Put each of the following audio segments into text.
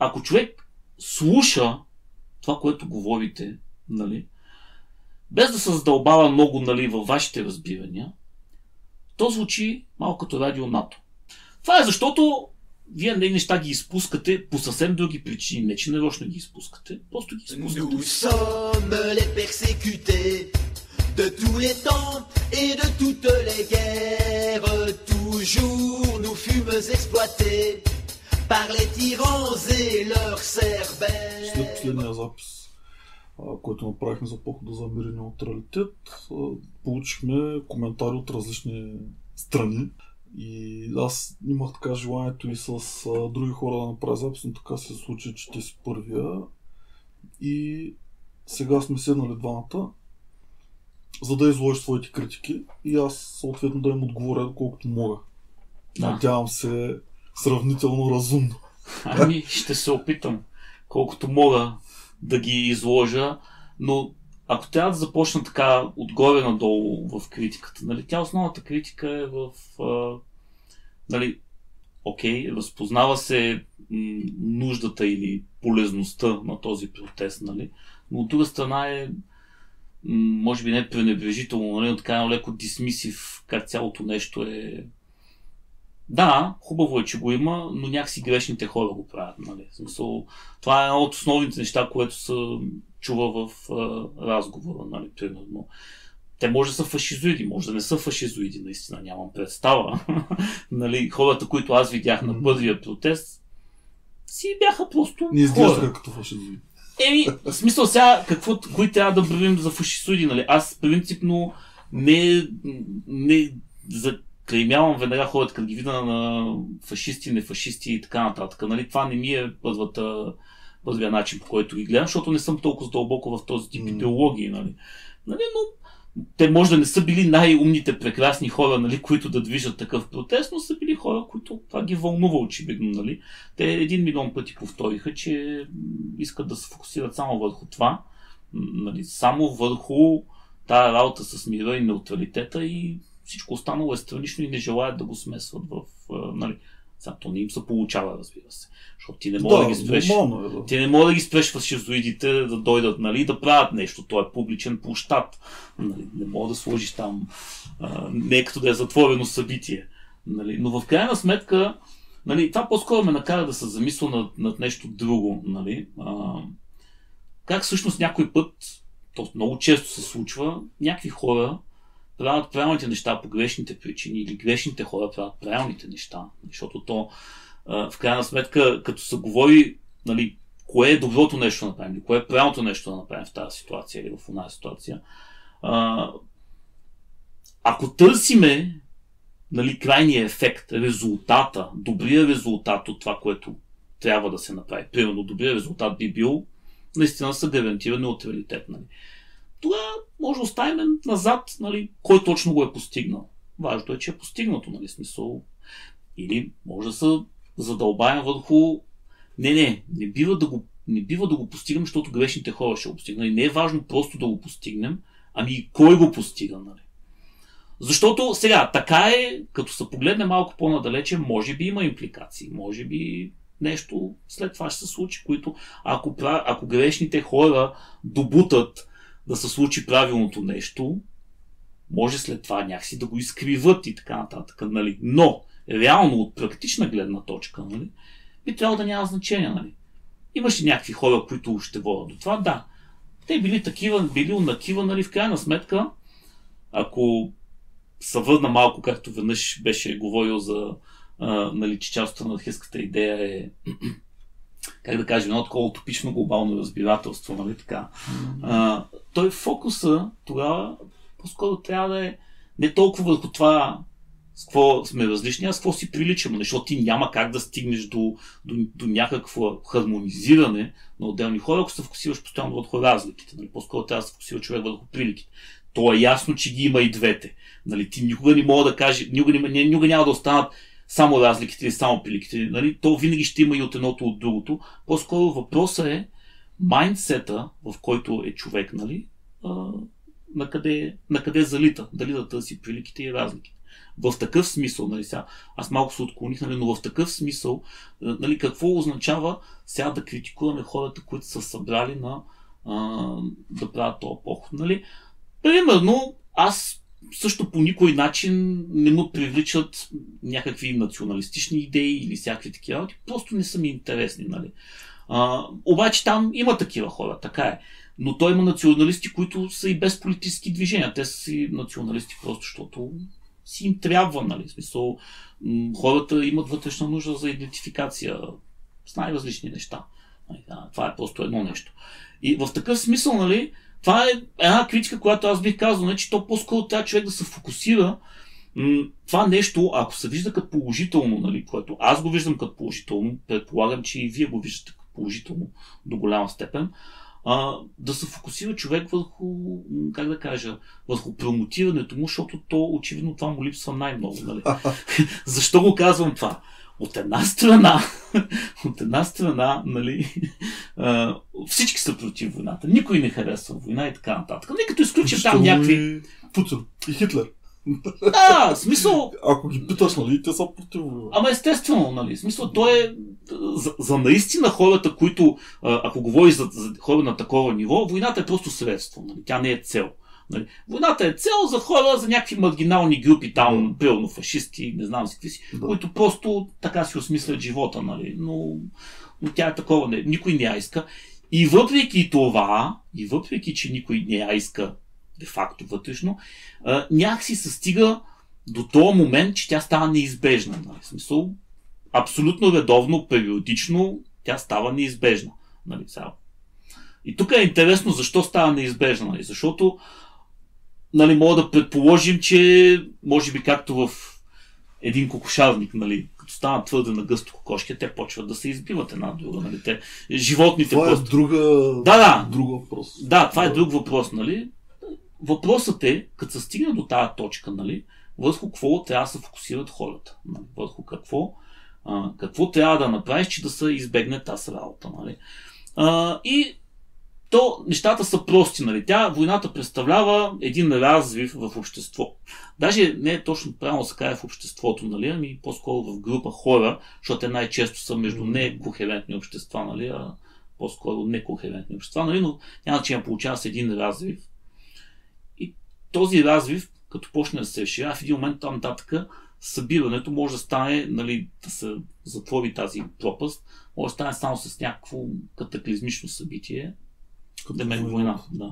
ако човек слуша това, което говорите, нали, без да се задълбава много нали, във вашите разбирания, то звучи малко като радио НАТО. Това е защото вие не неща ги изпускате по съвсем други причини. Не, че нарочно ги изпускате, просто ги изпускате. Nous sommes les persécutés de tous les temps et de toutes les guerres. Toujours nous fûmes exploités par les tyrans et leurs cerbères. След последния запис, който направихме за похода за мир и неутралитет, получихме коментари от различни страни. И аз имах така желанието и с други хора да направя запис, но така се случи, че ти си първия. И сега сме седнали двамата, за да изложиш своите критики и аз съответно да им отговоря колкото мога. Да. Надявам се сравнително разумно. Ами, ще се опитам, колкото мога да ги изложа, но ако трябва да започна така отгоре надолу в критиката, нали, тя основната критика е в а, нали, окей, разпознава се нуждата или полезността на този протест, нали, но от друга страна е може би не пренебрежително, нали, но така леко дисмисив, как цялото нещо е да, хубаво е, че го има, но някакси грешните хора го правят. Нали? Смисъл, това е едно от основните неща, което се чува в а, разговора, нали, примерно. Те може да са фашизоиди, може да не са фашизоиди, наистина, нямам представа. нали, хората, които аз видях на първия протест, си бяха просто Не хора. изглежда като фашизоид. Еми, в смисъл сега, какво, кои трябва да бравим за фашисоиди, нали? Аз принципно не, не заклеймявам веднага хората, като ги видя на фашисти, нефашисти и така нататък. Нали? Това не ми е първата, първия начин, по който ги гледам, защото не съм толкова дълбоко в този тип М. идеологии. Нали? Нали? Но те може да не са били най-умните, прекрасни хора, нали, които да движат такъв протест, но са били хора, които това ги вълнува очевидно. Нали. Те един милион пъти повториха, че искат да се фокусират само върху това, нали, само върху тая работа с мира и неутралитета и всичко останало е странично и не желаят да го смесват в... Нали, сега то не им се получава, разбира се. Защото ти не може да, Да, ги спреш. нормално е, да. Ти не може да ги спреш фашизоидите да дойдат, нали, да правят нещо. То е публичен площад. Нали, не мога да сложиш там а, не е като да е затворено събитие. Нали. Но в крайна сметка, нали, това по-скоро ме накара да се замисля над, над нещо друго. Нали. А, как всъщност някой път, то много често се случва, някакви хора правят правилните неща по грешните причини или грешните хора правят правилните неща. Защото то, в крайна сметка, като се говори, нали, кое е доброто нещо да направим, кое е правилното нещо да направим в тази ситуация или в една ситуация, ако търсиме нали, крайния ефект, резултата, добрия резултат от това, което трябва да се направи. Примерно, добрия резултат би бил наистина са гарантира неутралитет. Нали. Тогава може да оставим назад, нали, кой точно го е постигнал. Важното е, че е постигнато, нали, смисъл. Или може да се задълбаем върху не, не, не бива да го, не бива да го постигнем, защото грешните хора ще го постигнат. И не е важно просто да го постигнем, ами и кой го постига, нали? Защото сега, така е, като се погледне малко по-надалече, може би има импликации, може би нещо след това ще се случи, които ако, ако грешните хора добутат да се случи правилното нещо, може след това някакси да го изкриват и така нататък. Нали? Но, реално от практична гледна точка, нали, би трябвало да няма значение. Нали? Имаше някакви хора, които ще водят до това, да. Те били такива, били унакива, нали, в крайна сметка, ако се върна малко, както веднъж беше говорил за а, нали, че част от анархистската идея е как да кажем, едно такова утопично глобално разбирателство, нали така. А, той фокуса тогава по-скоро трябва да е не толкова върху това с какво сме различни, а с какво си приличаме, защото ти няма как да стигнеш до, до, до някакво хармонизиране на отделни хора, ако се фокусираш постоянно върху разликите. Нали? По-скоро трябва да се фокусира човек върху приликите. То е ясно, че ги има и двете. Нали? Ти никога не мога да кажеш, никога, не- никога няма да останат само разликите или само приликите. Нали? То винаги ще има и от едното от другото. По-скоро въпросът е майндсета, в който е човек, нали? на, къде, на къде залита. Дали да търси приликите и разликите. В такъв смисъл, нали, сега, аз малко се отклоних, нали, но в такъв смисъл, нали, какво означава сега да критикуваме хората, които са събрали на а, да правят този поход. Нали? Примерно, аз също по никой начин не му привличат някакви националистични идеи или всякакви такива работи. Просто не са ми интересни. Нали? А, обаче там има такива хора, така е. Но той има националисти, които са и без политически движения. Те са си националисти просто, защото си им трябва, нали? Смисъл, хората имат вътрешна нужда за идентификация с най-различни неща. Нали, това е просто едно нещо. И в такъв смисъл, нали, това е една критика, която аз бих казал, нали, че то по-скоро трябва човек да се фокусира това нещо, ако се вижда като положително, нали, което аз го виждам като положително, предполагам, че и вие го виждате положително до голяма степен, а, да се фокусира човек върху, как да кажа, върху промотирането му, защото то очевидно това му липсва най-много. Нали? Защо го казвам това? От една страна, от една страна, нали, всички са против войната. Никой не харесва война и така нататък. Не като изключим там някакви... Путин и Хитлер. Да, смисъл. Ако ги питаш, нали, те са против. Ама естествено, нали, смисъл, то е за, за наистина хората, които, ако говориш за, за хора на такова ниво, войната е просто средство, нали, тя не е цел. Нали. Войната е цел за хора, за някакви маргинални групи, там, примерно фашисти, не знам си какви си, да. които просто така си осмислят живота, нали, но, но тя е такова, не, никой не я иска. И въпреки това, и въпреки, че никой не я иска де-факто вътрешно, някакси се стига до този момент, че тя става неизбежна. Нали? В смисъл, абсолютно редовно, периодично, тя става неизбежна. Нали? Сега. И тук е интересно защо става неизбежна. Нали? Защото нали, мога да предположим, че може би както в един кокошарник, нали, като станат твърде на гъсто кокошки, те почват да се избиват една друга. Нали? Те, животните това просто... е друга... да, да. друг въпрос. Да, това е друг въпрос. Нали? Въпросът е, като се стигне до тази точка, нали, върху какво трябва да се фокусират хората. Нали, върху какво, а, какво трябва да направиш, че да се избегне тази работа. Нали. А, и то нещата са прости. Нали. Тя, войната представлява един развив в общество. Даже не е точно правилно се каже в обществото, нали, ами по-скоро в група хора, защото те най-често са между некохерентни общества, нали, а по-скоро некохерентни общества, нали, но няма че получава се един развив този развив, като почне да се разширява, в един момент там нататък събирането може да стане, нали, да се затвори тази пропаст, може да стане само с някакво катаклизмично събитие. Като мен война. Да.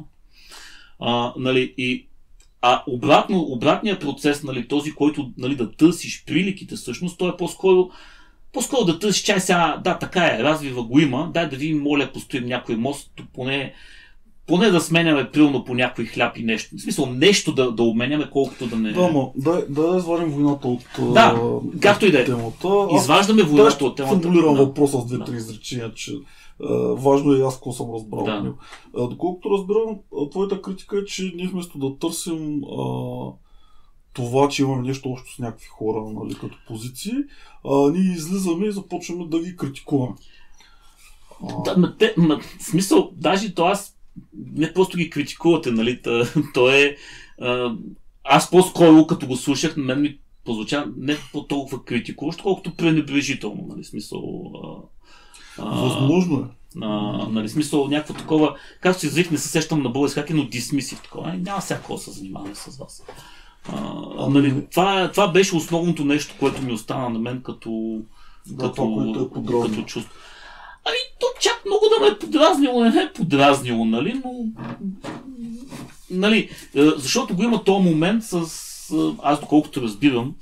А, нали, и, а обратно, обратният процес, нали, този, който нали, да търсиш приликите, всъщност, той е по-скоро по-скоро да търсиш чай сега, да, така е, развива го има, дай да видим, моля, построим някой мост, поне поне да сменяме пилно по някой хляб и нещо. В смисъл, нещо да, да обменяме, колкото да не... Да, ма, дай, да извадим войната от да, както и да е. темата. Изваждаме войната да, от темата. Формулирам да. въпроса с две-три да. изречения, че Uh, важно е аз какво съм разбрал. Да. Uh, доколкото разбирам, твоята критика е, че ние вместо да търсим uh, това, че имаме нещо общо с някакви хора нали, като позиции, uh, ние излизаме и започваме да ги критикуваме. Да, ма, те, ма, смисъл, даже то аз не просто ги критикувате, нали? То, то е... А, аз по-скоро, като го слушах, на мен ми прозвуча не по толкова критикуващо, колкото пренебрежително, нали? Смисъл... А, Възможно е. А, нали, смисъл някакво такова, както си език не се сещам на български, но дисмисив такова. Няма всяко се занимаваме с вас. А, а, нали, това, това беше основното нещо, което ми остана на мен като, да, като, това, е като чувство. Ами, то чак много да ме е подразнило, не е подразнило, нали, но... Нали, е, защото го има този момент с... Е, аз доколкото разбирам,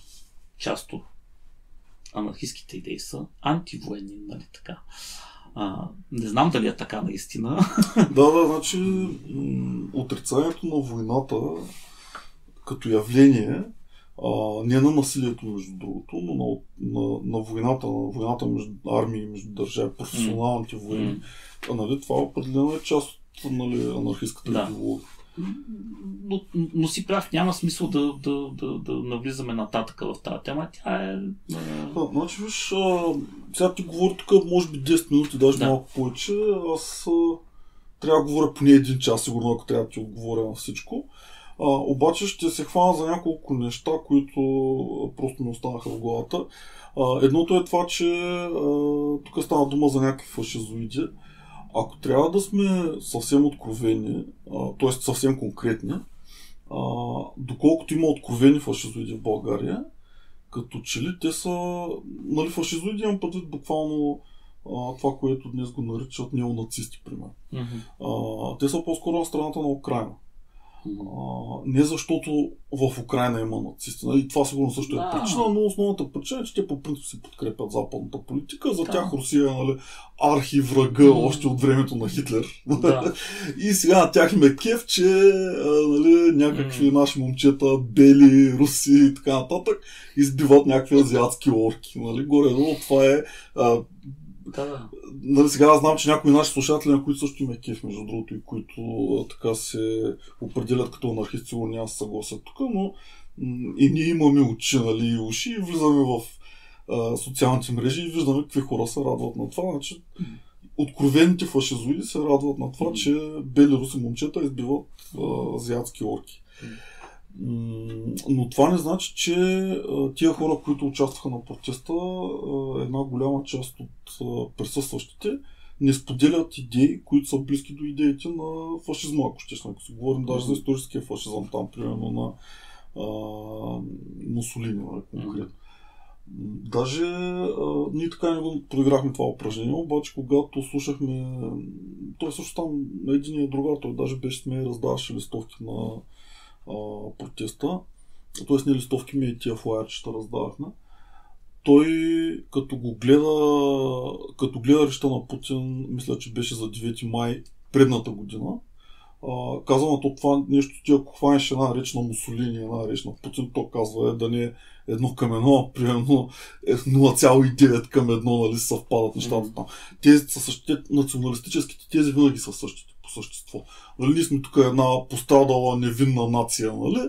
част от анархистските идеи са антивоенни, нали така. А, не знам дали е така наистина. Да, да, значи отрицанието на войната като явление а, не на насилието, между другото, но на, на, на войната, на войната между армии и между държави, професионалните войни. А, нали, това определено е част от нали, анархистската да. идеология. Но, но си прав, няма смисъл да, да, да, да навлизаме нататък в тази тема. Тя е. Да, значи, виж, а, сега ти говори тук, може би 10 минути, даже да. малко повече. Аз а, трябва да говоря поне един час, сигурно, ако трябва да ти отговоря на всичко. А, обаче ще се хвана за няколко неща, които просто ми останаха в главата. А, едното е това, че а, тук става дума за някакви фашизоиди. Ако трябва да сме съвсем откровени, т.е. съвсем конкретни, а, доколкото има откровени фашизоиди в България, като че ли те са, нали, фашизоиди имам предвид буквално а, това, което днес го наричат неонацисти, примерно. Mm-hmm. А, те са по-скоро на страната на Украина. А, не защото в Украина има нацисти. Нали? Това сигурно също е Да. причина, но основната причина е, че те по принцип си подкрепят западната политика. За Да. тях Русия е нали, архиврага М. още от времето на Хитлер. Да. И сега на тях им е кеф, че нали, някакви М. наши момчета, бели, руси и така нататък, избиват някакви азиатски орки. Нали? Горе-долу това е а, Да, да. Нали, сега аз знам, че някои наши слушатели, на които също има е кеф, между другото, и които а, така се определят като анархисти, сигурно няма се съгласят тук, но м- и ние имаме очи нали, и уши и влизаме в а, социалните мрежи и виждаме какви хора се радват на това. Значи, откровените фашизоиди се радват на това, че бели руси момчета избиват а, азиатски орки. Но това не значи, че тия хора, които участваха на протеста, една голяма част от присъстващите не споделят идеи, които са близки до идеите на фашизма, ако ще ако си говорим даже за историческия фашизъм, там примерно на а, Мусолини, нали, конкретно. Даже а, ние така не го проиграхме това упражнение, обаче когато слушахме, той също там единия другар, той даже беше с мен и раздаваше листовки на протеста, т.е. не листовки ми и тия флайерчета раздавахме. Той, като го гледа, като гледа речта на Путин, мисля, че беше за 9 май предната година, а, казва на то това нещо, ти ако хванеш една реч на Мусолини, една реч на Путин, то казва е да не е едно към едно, примерно е 0,9 към едно, нали, съвпадат нещата там. Тези са същите, националистическите тези винаги са същите по същество. Нали, ние сме тук една пострадала невинна нация, нали?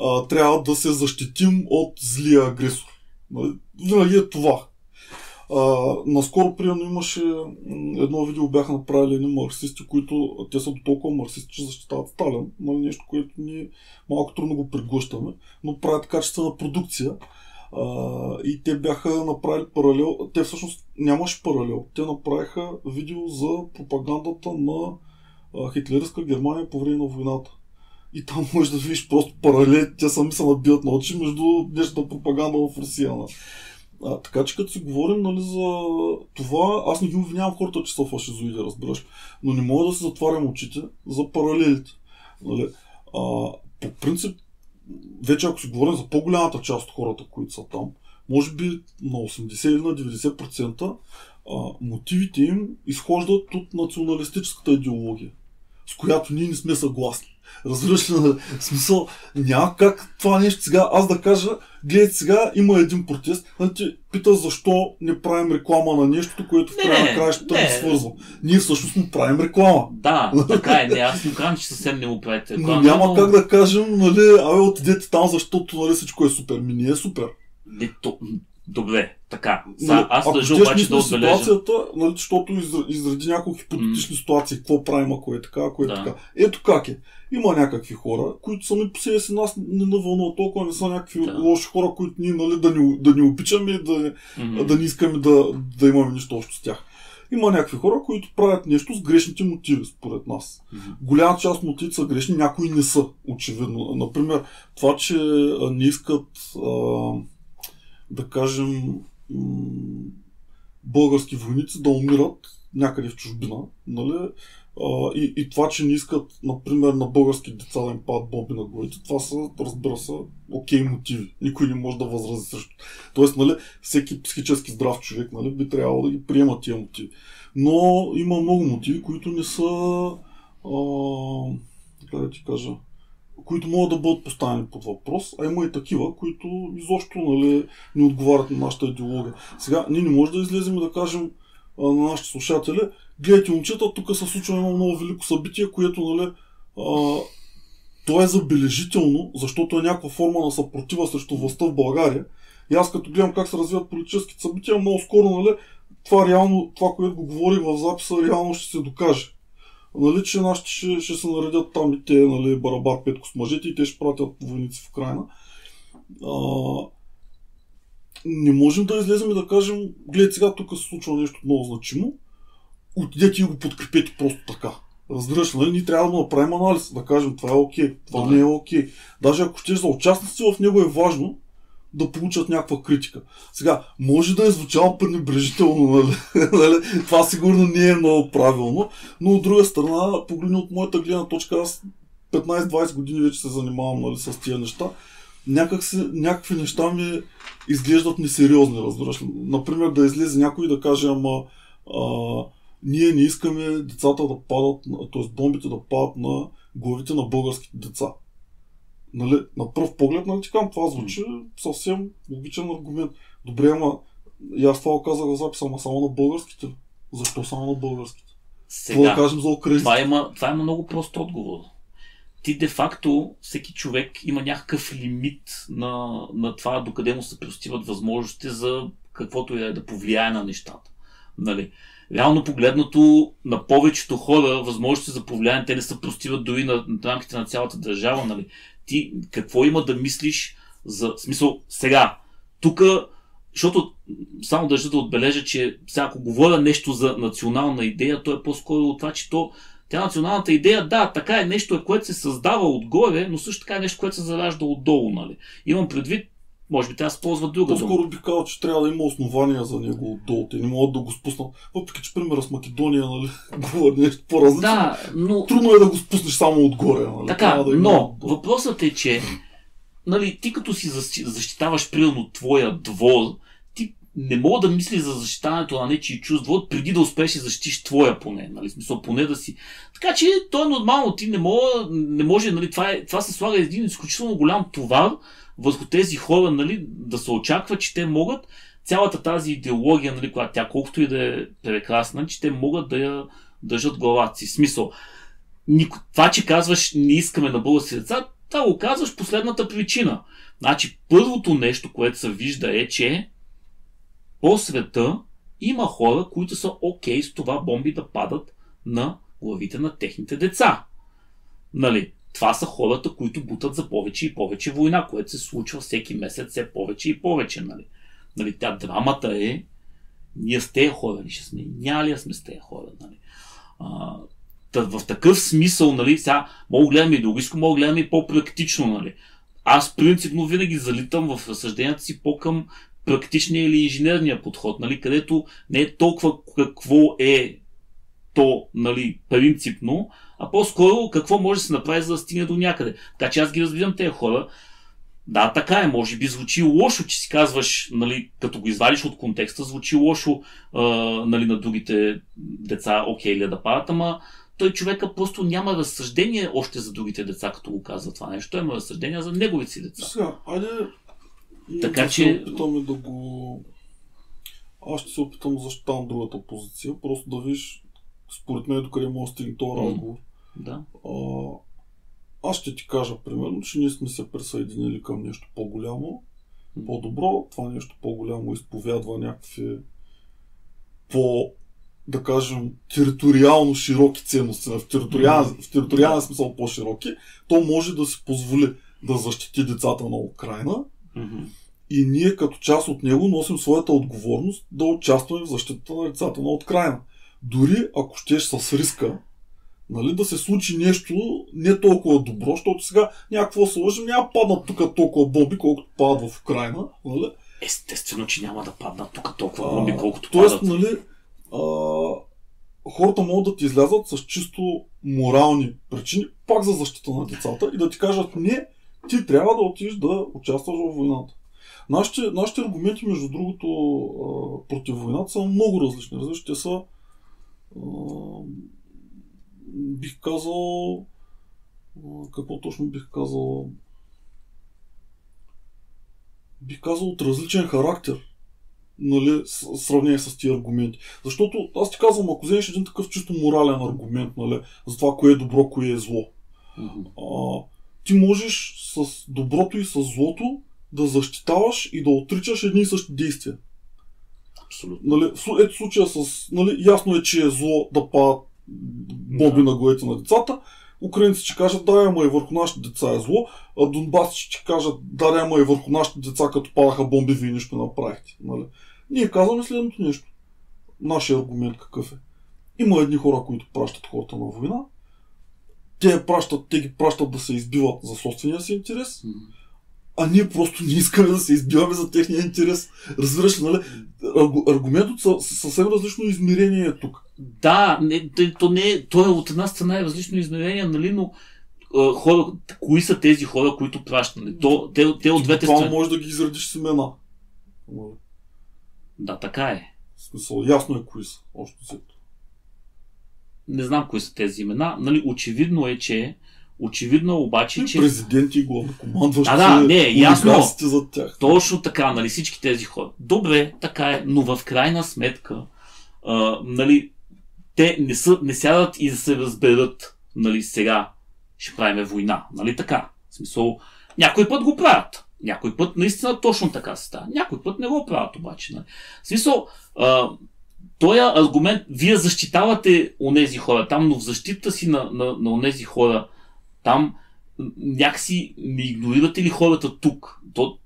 А, трябва да се защитим от злия агресор. Нали? Винаги е това. А, наскоро, примерно, имаше едно видео, бяха направили едни марксисти, които те са до толкова марксисти, че защитават Сталин. Нали, нещо, което ние малко трудно го преглъщаме, но правят качествена продукция. А, и те бяха направили паралел. Те всъщност нямаше паралел. Те направиха видео за пропагандата на хитлеристка Германия по време на войната. И там можеш да видиш просто паралели, те сами се набиват на очи между днешната пропаганда в Русия. нали. А, така че като си говорим нали, за това, аз не ги обвинявам хората, че са фашизоиди, разбираш. Но не мога да си затварям очите за паралелите. Нали. А, по принцип, вече ако си говорим за по-голямата част от хората, които са там, може би на 80 или на 90% а, мотивите им изхождат от националистическата идеология, с която ние не сме съгласни. Разбираш ли, нали? смисъл, няма как това нещо сега, аз да кажа, гледайте сега, има един протест, нали ти пита защо не правим реклама на нещото, което в Не, края не, на краищата не. ни свързва. Ние всъщност му правим реклама. Да, така е. Не, аз не казвам, че съвсем не го правите. Но реклама, няма как да кажем, нали, абе отидете там, защото нали, всичко е супер. Ми не е супер. Не, то... Добре, така. Са, аз ако държа обаче да отбележа. ситуацията, нали, защото изр- изреди няколко хипотетични ситуации, какво правим, ако е така, ако е Да. така. Ето как е. Има някакви хора, които сами по себе си нас не навълнуват толкова, не са някакви Да. лоши хора, които ние нали, да, ни, да ни обичаме и да, Мгм. да не искаме да, да имаме нищо общо с тях. Има някакви хора, които правят нещо с грешните мотиви, според нас. Мгм. Голяма част от мотивите са грешни, някои не са, очевидно. Например, това, че не искат, а, да кажем, български войници да умират някъде в чужбина, нали? И, и това, че не искат, например, на български деца да им падат бомби на главите, това са, разбира се, окей мотиви. Никой не може да възрази срещу. Тоест, нали, всеки психически здрав човек нали, би трябвало да ги приема тия мотиви. Но има много мотиви, които не са, а, как да ти кажа, които могат да бъдат поставени под въпрос, а има и такива, които изобщо нали, не отговарят на нашата идеология. Сега, ние не можем да излезем и да кажем а, на нашите слушатели, гледайте момчета, тук се случва едно много велико събитие, което нали, а, то е забележително, защото е някаква форма на съпротива срещу властта в България. И аз като гледам как се развиват политическите събития, много скоро, нали, това реално, това, което го говорих в записа, реално ще се докаже. Нали, че нашите ще, ще се наредят там и те, нали, Барабар Петко с мъжете и те ще пратят войници в Украина. А, не можем да излезем и да кажем, гледай сега тук се случва нещо много значимо, отидете и го подкрепете просто така. Разбираш, нали? Ние трябва да направим анализ, да кажем това е окей, това Да. не е окей. Даже ако ще за участници в него е важно да получат някаква критика. Сега, може да е звучало пренебрежително, нали? нали? това сигурно не е много правилно, но от друга страна, погледни от моята гледна точка, аз 15-20 години вече се занимавам нали, с тия неща. Някак се, някакви неща ми изглеждат несериозни, разбираш. Например, да излезе някой и да каже, ама а, ние не искаме децата да падат, т.е. бомбите да падат на главите на българските деца. Нали, на пръв поглед, нали ти казвам, това звучи съвсем логичен аргумент. Добре, ама и аз това казах в записа, ама само на българските. Защо само на българските? Какво да Сега, кажем за украинските? това има, това има много прост отговор. Ти де-факто, всеки човек има някакъв лимит на, на това, докъде му се простиват възможности за каквото и да е да повлияе на нещата. Нали? Реално погледнато, на повечето хора възможности за повлияние, те не се простиват дори на, на рамките на цялата държава. Нали? Ти какво има да мислиш за... Смисъл, сега, тук, защото само държа да отбележа, че сега ако говоря нещо за национална идея, то е по-скоро от това, че то тя националната идея, да, така е нещо, е, което се създава отгоре, но също така е нещо, което се заражда отдолу. Нали? Имам предвид, може би трябва да се ползва друга дума. По-скоро бих казал, че трябва да има основания за него отдолу. Те не могат да го спуснат. Въпреки, че примера с Македония, нали, говори нещо по-различно. Да, но Трудно е да го спуснеш само отгоре. Нали? Така, Трябва да има но въпросът е, че нали, ти като си защи- защитаваш примерно твоя двор, ти не мога да мислиш за защитаването на нечи чуж двор, преди да успееш да защитиш твоя поне. Нали, смисъл, поне да си. Така че то е нормално, ти не, мога, не може, нали, това, е, това се слага един изключително голям товар върху тези хора, нали, да се очаква, че те могат цялата тази идеология, нали, която тя колкото и да е прекрасна, че те могат да я държат главата си. Смисъл, Нико- това, че казваш не искаме на български деца, това го казваш последната причина. Значи, първото нещо, което се вижда е, че по света има хора, които са окей с това бомби да падат на главите на техните деца. Нали? Това са хората, които бутат за повече и повече война, което се случва всеки месец все повече и повече. Нали? Нали? Тя драмата е, ние с тези хора ли ще сме? Няма ли сме с тези хора? Нали? А, в такъв смисъл, нали, сега мога да гледаме идеологическо, мога да гледаме и по-практично, нали. Аз принципно винаги залитам в разсъжденията си по-към практичния или инженерния подход, нали, където не е толкова какво е то, нали, принципно, а по-скоро какво може да се направи, за да стигне до някъде. Така че аз ги разбирам тези хора. Да, така е, може би звучи лошо, че си казваш, нали, като го извадиш от контекста, звучи лошо а, нали, на другите деца, окей ли да падат, ама той човека просто няма разсъждение още за другите деца, като го казва това нещо. Той има разсъждение за неговите си деца. Сега, айде Така да че- се опитаме да го... Аз ще се опитам да защитавам другата позиция, просто да видиш според мен докъде може да стигне този разговор. Да. А, аз ще ти кажа, примерно, че ние сме се присъединили към нещо по-голямо, М. по-добро. Това нещо по-голямо изповядва някакви по, да кажем, териториално широки ценности, в териториален, в териториален смисъл по-широки, то може да си позволи да защити децата на Украина Мгм. и ние като част от него носим своята отговорност да участваме в защитата на децата на Украина. Дори ако щеш с риска, нали, да се случи нещо не толкова добро, защото сега някакво се лъжим, няма паднат тук толкова бомби, колкото падат в Украина. Нали? Естествено, че няма да паднат тук толкова бомби, колкото Тоест, падат. нали, а, хората могат да ти излязат с чисто морални причини, пак за защита на децата и да ти кажат, не, ти трябва да отидеш да участваш в войната. Нашите, нашите аргументи, между другото, а, против войната са много различни. Разбираш, те са, а, бих казал, какво точно бих казал, бих казал от различен характер нали, в сравнение с тия аргументи. Защото аз ти казвам, ако вземеш един такъв чисто морален аргумент, нали, за това кое е добро, кое е зло, Мгм. а, ти можеш с доброто и с злото да защитаваш и да отричаш едни и същи действия. Абсолютно. Нали, ето случая с... Нали, ясно е, че е зло да падат бомби на главите на децата. Украинците ще кажат, да, ама и върху нашите деца е зло, а Донбасците ще кажат, да, ама и върху нашите деца, като падаха бомби, вие нищо не направихте. Нали? Ние казваме следното нещо. Нашия аргумент какъв е? Има едни хора, които пращат хората на война, те, пращат, те ги пращат да се избиват за собствения си интерес, а ние просто не искаме да се избиваме за техния интерес. Разбираш ли, нали? Аргу- Аргументът са съвсем различно измерение е тук. Да, не, то- не, то е от една страна е различно измерение, нали, но хора, кои са тези хора, които пращат? Нали? То, те, те от двете Това страни. може да ги изредиш с имена. Да, така е. В смисъл, ясно е кои са. Още взето. Не знам кои са тези имена. Нали, очевидно е, че очевидно е обаче, че президенти и главнокомандващи. А, да, не, ясно. хулиганците за тях. Точно така, нали, всички тези хора. Добре, така е, но в крайна сметка, а, нали, те не, са, не сядат и да се разберат, нали, сега ще правиме война, нали така. В смисъл, някой път го правят. Някой път наистина точно така се става. Някой път не го правят обаче. Нали. В смисъл, а, този аргумент, вие защитавате онези хора там, но в защита си на, на, на онези хора там, някакси не игнорирате ли хората тук? То,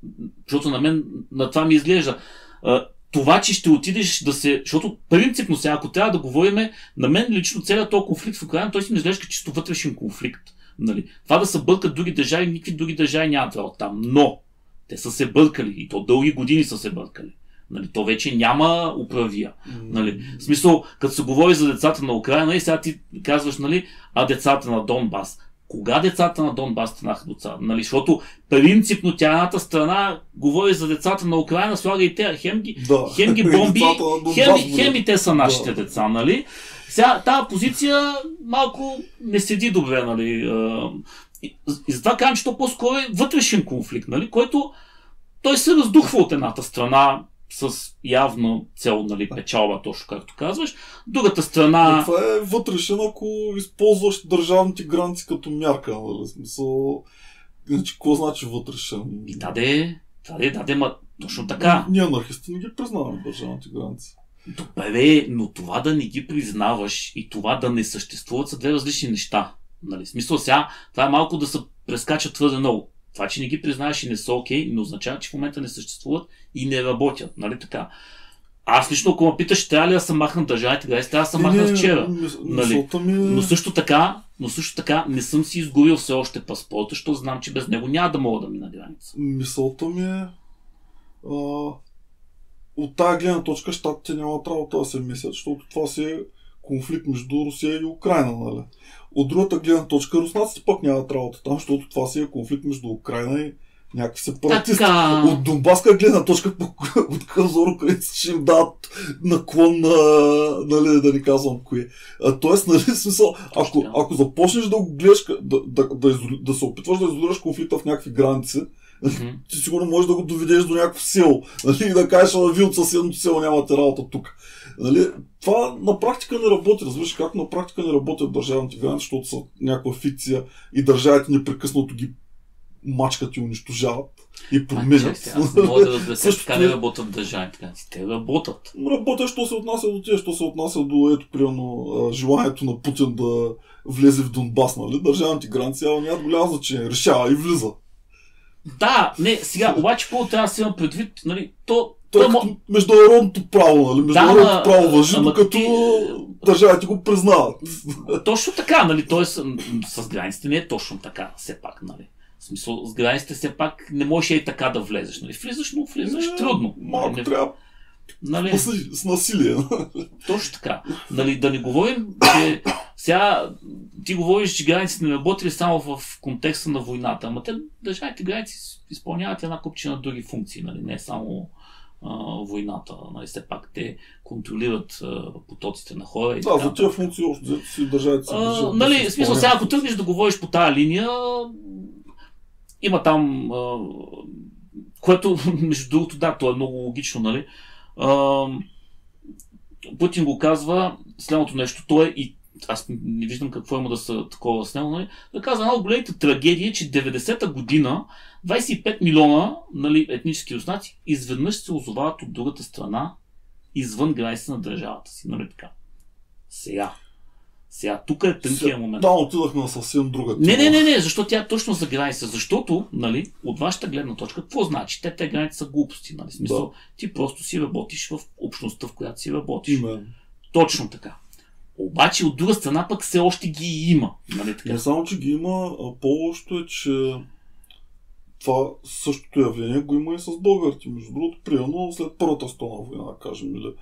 защото на мен на това ми изглежда. Това, че ще отидеш да се... Защото принципно сега, ако трябва да говорим, на мен лично целият този конфликт в Украина, той си ми изглежда чисто вътрешен конфликт. Нали? Това да се бъркат други държави, никакви други държави нямат работа там. Но те са се бъркали и то дълги години са се бъркали. Нали? То вече няма управия. Нали? В смисъл, като се говори за децата на Украина и сега ти казваш, нали, а децата на Донбас. Кога децата на Донбас станаха деца? Нали? Защото принципно тя едната страна говори за децата на Украина, слага и те, хем ги, Да. хем ги бомби, хем, хем и те са нашите Да. деца, нали? Сега, тази позиция малко не седи добре, нали? И, и затова казвам, че то по-скоро е вътрешен конфликт, нали? Който той се раздухва от едната страна с явна цел, нали, печалба, точно както казваш. Другата страна... Но това е вътрешен, ако използваш държавните граници като мярка. Нали? Смисъл, значи, какво значи вътрешен? И даде, даде, даде, ма точно така. Ние анархисти не ги признаваме държавните граници. Добре, но това да не ги признаваш и това да не съществуват са две различни неща. Нали? Смисъл сега, това е малко да се прескача твърде много. Това, че не ги признаваш и не са окей, не означава, че в момента не съществуват и не работят. Нали така? Аз лично, ако ме питаш, трябва ли да се махна държавите граници, трябва да се махна вчера. нали? Ми е... Но също така, но също така не съм си изгорил все още паспорта, защото знам, че без него няма да мога да мина граница. Мисълта ми е... А, от тази гледна точка щатите нямат работа да се мислят, защото това си е конфликт между Русия и Украина, нали? От другата гледна точка, руснаците пък нямат работа там, защото това си е конфликт между Украина и някакви сепаратисти. Така. От донбаска гледна точка, от Казор украинците ще им дадат наклон на, нали, да не казвам кое. А, тоест, нали, смисъл, ако, ако започнеш да го гледаш, да, да, да, изоли- да се опитваш да изолираш конфликта в някакви граници, Мгм. ти сигурно можеш да го доведеш до някакво село. Нали, и да кажеш, а вие от съседното село нямате работа тук. Нали, това на практика не работи. Разбираш как на практика не работят държавните граници, защото са някаква фикция и държавите непрекъснато ги мачкат и унищожават и променят. Аз не мога да разбера Също така не работят държавите граници. Те работят. Работя, що се отнася до тия, що се отнася до ето, примерно, желанието на Путин да влезе в Донбас, нали? Държавните граници, нямат голямо значение. Решава и влиза. Да, не, сега, обаче какво трябва да се има предвид, нали, то, Той то, е като международното право, нали? Международното ама- право въжи, ама докато ти- държавите го признават. точно така, нали, т.е. с границите не е точно така, все пак, нали. В смисъл, с границите все пак не можеш и така да влезеш, нали. Влизаш, но влизаш Е, трудно. Малко нали, трябва нали, с, насилие. Точно така. Нали, да не говорим, че сега ти говориш, че границите не работили само в контекста на войната, ама те държавите граници изпълняват една купчина други функции, нали, не само а, войната. Нали, все пак те контролират а, потоците на хора и да, така. за тия функции още си държавите се държат. нали, в смисъл, сега ако тръгнеш да говориш по тази линия, има там, а, което, между другото, да, то е много логично, нали? А, Путин го казва следното нещо, то е и аз не виждам какво има да са такова с него, нали? Да казва, една от големите трагедии е, че 90-та година 25 милиона нали, етнически руснаци изведнъж се озовават от другата страна извън границите на държавата си, нали така? Сега. Сега, тук е тънкия момент. Да, отидахме на съвсем друга Не, тема. не, не, не, защо тя точно за граница? Защото, нали, от вашата гледна точка, какво значи? Те, те граници са глупости, нали? Смисъл, Да. ти просто си работиш в общността, в която си работиш. Именно. Точно така. Обаче, от друга страна, пък все още ги има. Нали така? Не само, че ги има, а по-лошото е, че това същото явление го има и с българите. Между другото, примерно след Първата стона война, да кажем, или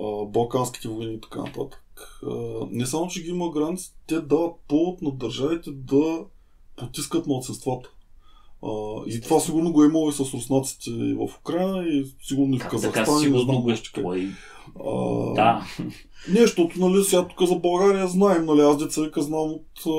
а, Балканските войни и така нататък. А, не само, че ги има граници, те дават повод на държавите да потискат младсенствата. А, и това сигурно го е имало и с руснаците и в Украина, и сигурно и в така Казахстан, и не сигурно го е. А, Да. Не, защото, нали, сега тук за България знаем, нали, аз деца вика знам от а,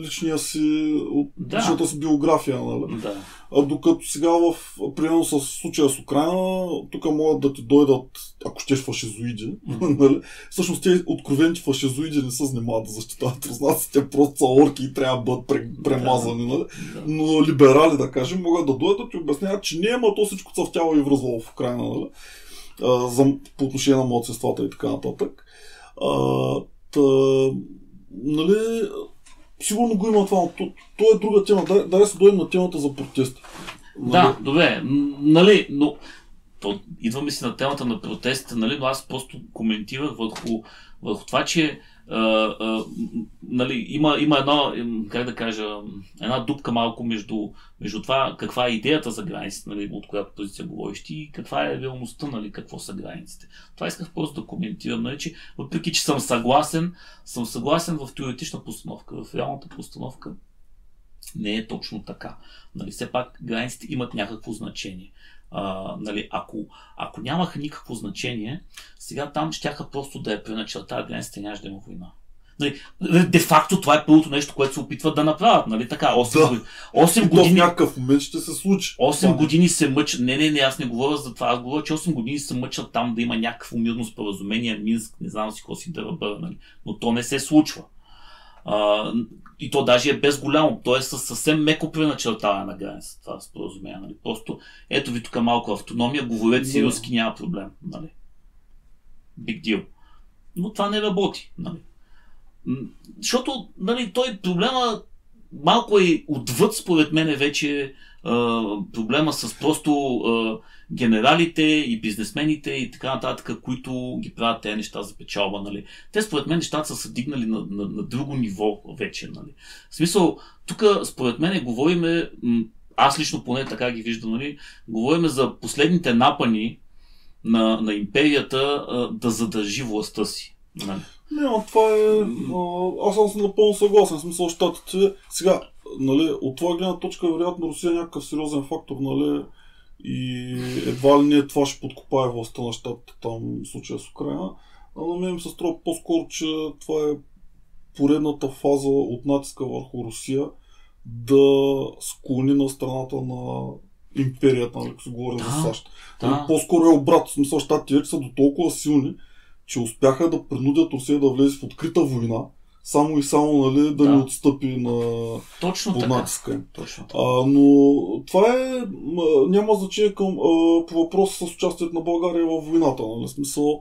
личния си, от Да. личната си биография, нали. да. А докато сега в, примерно с случая с Украина, тук могат да ти дойдат, ако щеш фашизоиди, нали. Всъщност те откровените фашизоиди не се занимават да защитават руснаците, те просто са орки и трябва да бъдат пре- премазани, нали. да. Но либерали, да кажем, могат да дойдат да ти обясняват, че не, ама то всичко цъфтява и връзвало в Украина, нали? а, за, по отношение на младсинствата и така нататък. А, та, нали, сигурно го има това, то, то е друга тема. Дай, дай се дойдем на темата за протести. Нали? Да, добре, нали, но то, идваме си на темата на протестите, нали, но аз просто коментирах върху, върху това, че а, а, нали, има, има едно, как да кажа, една дупка малко между, между това каква е идеята за границите, нали, от която позиция говориш ти и каква е реалността, нали, какво са границите. Това исках просто да коментирам, нали, че въпреки, че съм съгласен, съм съгласен в теоретична постановка, в реалната постановка не е точно така. Нали, все пак границите имат някакво значение. А, нали, ако, ако нямаха никакво значение, сега там щяха просто да я преначертаят границите и нямаше да има война. Нали, де факто това е първото нещо, което се опитват да направят. Нали, така, 8, Да. години, 8 И то в години. някакъв момент ще се случи. 8 Това не- години се мъчат. Не, не, не, аз не говоря за това. Аз говоря, че 8 години се мъчат там да има някакво мирно споразумение, Минск, не знам си какво си да бъде, нали. Но то не се случва. А, и то даже е без голямо. То е със съвсем меко преначертаване на граница, това споразумение. Нали. Просто ето ви тук малко автономия, говорете си руски, няма проблем. Нали. Big deal. Но това не работи. Нали. Защото нали, той проблема малко е отвъд, според мен, вече проблема с просто генералите и бизнесмените и така нататък, които ги правят тези неща за печалба. Нали. Те, според мен, нещата са се дигнали на, на, на друго ниво вече. Нали. В смисъл, тук, според мен, говориме, аз лично поне така ги виждам, нали, говориме за последните напани на, на империята да задържи властта си. Нали. Не, но това е... А, аз съм напълно съгласен. В смисъл, щатите... Сега, нали, от това гледна точка, вероятно, Русия е някакъв сериозен фактор, нали, и едва ли не това ще подкопае властта на щатите там в случая с Украина. А на мен ми се струва по-скоро, че това е поредната фаза от натиска върху Русия да склони на страната на империята, нали, се говори за Да, САЩ. Да. По-скоро е обрат. В смисъл, щатите вече са до толкова силни, че успяха да принудят Русия да влезе в открита война, само и само нали, да, Да. не отстъпи на Точно под натиска им. Точно така. А, но това е, няма значение към, а, по въпроса с участието на България в войната. Нали? Смисъл,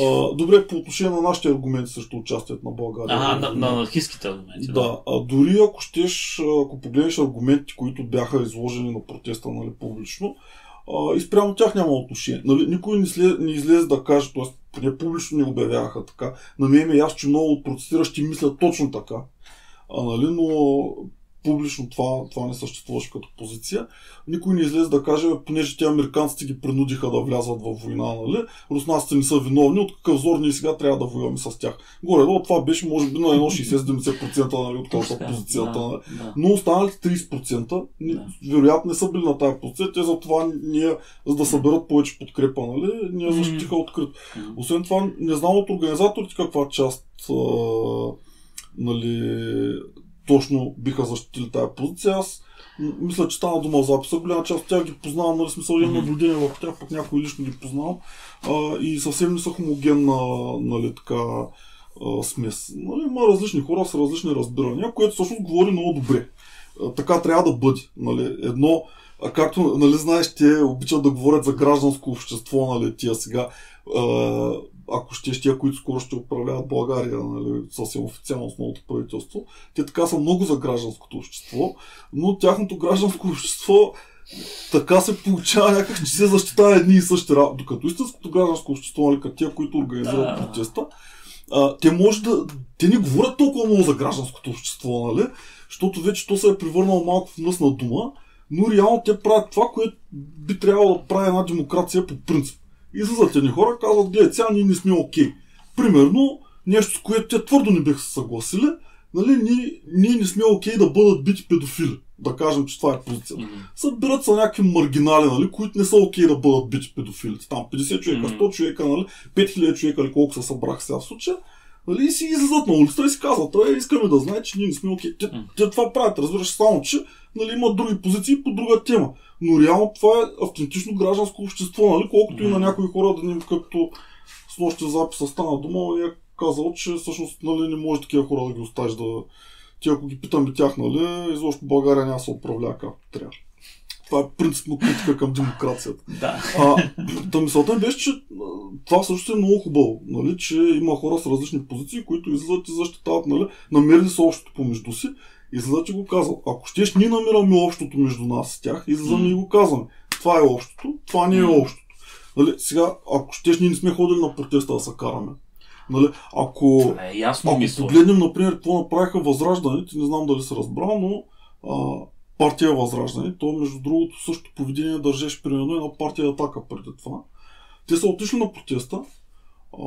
а, добре, по отношение на нашите аргументи срещу участието на България. Ага, в на, на анархистските аргументи. Да, а дори ако щеш, ако погледнеш аргументите, които бяха изложени на протеста нали, публично, а, и спрямо тях няма отношение. Нали, никой не, след, не излезе да каже, т.е. поне публично не обявяха така. На мен е ясно, че много от протестиращи мислят точно така. А, нали, но публично това, това не съществуваше като позиция. Никой не излезе да каже, понеже те американците ги принудиха да влязат в война, нали? руснаците не са виновни, от какъв зор ние сега трябва да воюваме с тях. Горе, това беше може би на едно 60-70% нали, от така. позицията. нали? Но останалите 30% ни- вероятно не са били на тази позиция. Те затова ние, за да съберат повече подкрепа, нали, ние защитиха открито. Освен това, не знам от организаторите каква част нали, точно биха защитили тази позиция. Аз мисля, че стана дума записа. Голяма част от тях ги познавам, нали, смисъл имам наблюдение върху тях, пък някои лично ги познавам. А, и съвсем не са хомогенна, нали, така, а, смес. Нали, има различни хора с различни разбирания, което всъщност говори много добре. А, така трябва да бъде. Нали. Едно, а както нали, знаеш, те обичат да говорят за гражданско общество, нали, тия сега. А, ако ще тия, които скоро ще управляват България, нали, съвсем официално с новото правителство, те така са много за гражданското общество, но тяхното гражданско общество така се получава някак, че се защитава едни и същи работи. Докато истинското гражданско общество, нали, като тия, които организират Да. протеста, а, те може да. Те не говорят толкова много за гражданското общество, нали? Защото вече то се е превърнало малко в мъсна дума, но реално те правят това, което би трябвало да прави една демокрация по принцип. Излизат едни хора, казват, гледай, сега ние не сме окей. Примерно, нещо, с което те твърдо не биха се съгласили, нали, ние, ние не сме окей да бъдат бити педофили. Да кажем, че това е позицията. Мгм. Събират са някакви маргинали, нали, които не са окей да бъдат бити педофилите. Там 50 човека, Мгм. 100 човека, нали, 5000 човека или колко се събрах сега в случая. Нали, и си излизат на улицата и си казват, е, искаме да знае, че ние не сме окей. Те, Мгм. те това правят, разбираш, само че нали, имат други позиции по друга тема. Но реално това е автентично гражданско общество, нали, колкото и на някои хора да ни, както с нощия записа стана дума, я казал, че всъщност нали, не може такива хора да ги оставиш да... Ти ако ги питаме тях, нали, изобщо България няма се управлява както трябва. Това е принципно критика към демокрацията. Да. А, та мисълта ми беше, че това също е много хубаво, нали, че има хора с различни позиции, които излизат и защитават, нали, намерили са общото помежду си, излизат и го казват. Ако щеш, ние намираме общото между нас и тях, излизаме М. и го казваме. Това е общото, това не е общото. Нали, сега, ако щеш, ние не сме ходили на протеста да се караме. Нали, ако, Е, ясно ако погледнем, например, какво направиха Възражданите, не знам дали се разбра, но а, партия Възраждане, то между другото също поведение държеше примерно една партия Атака преди това. Те са отишли на протеста, а,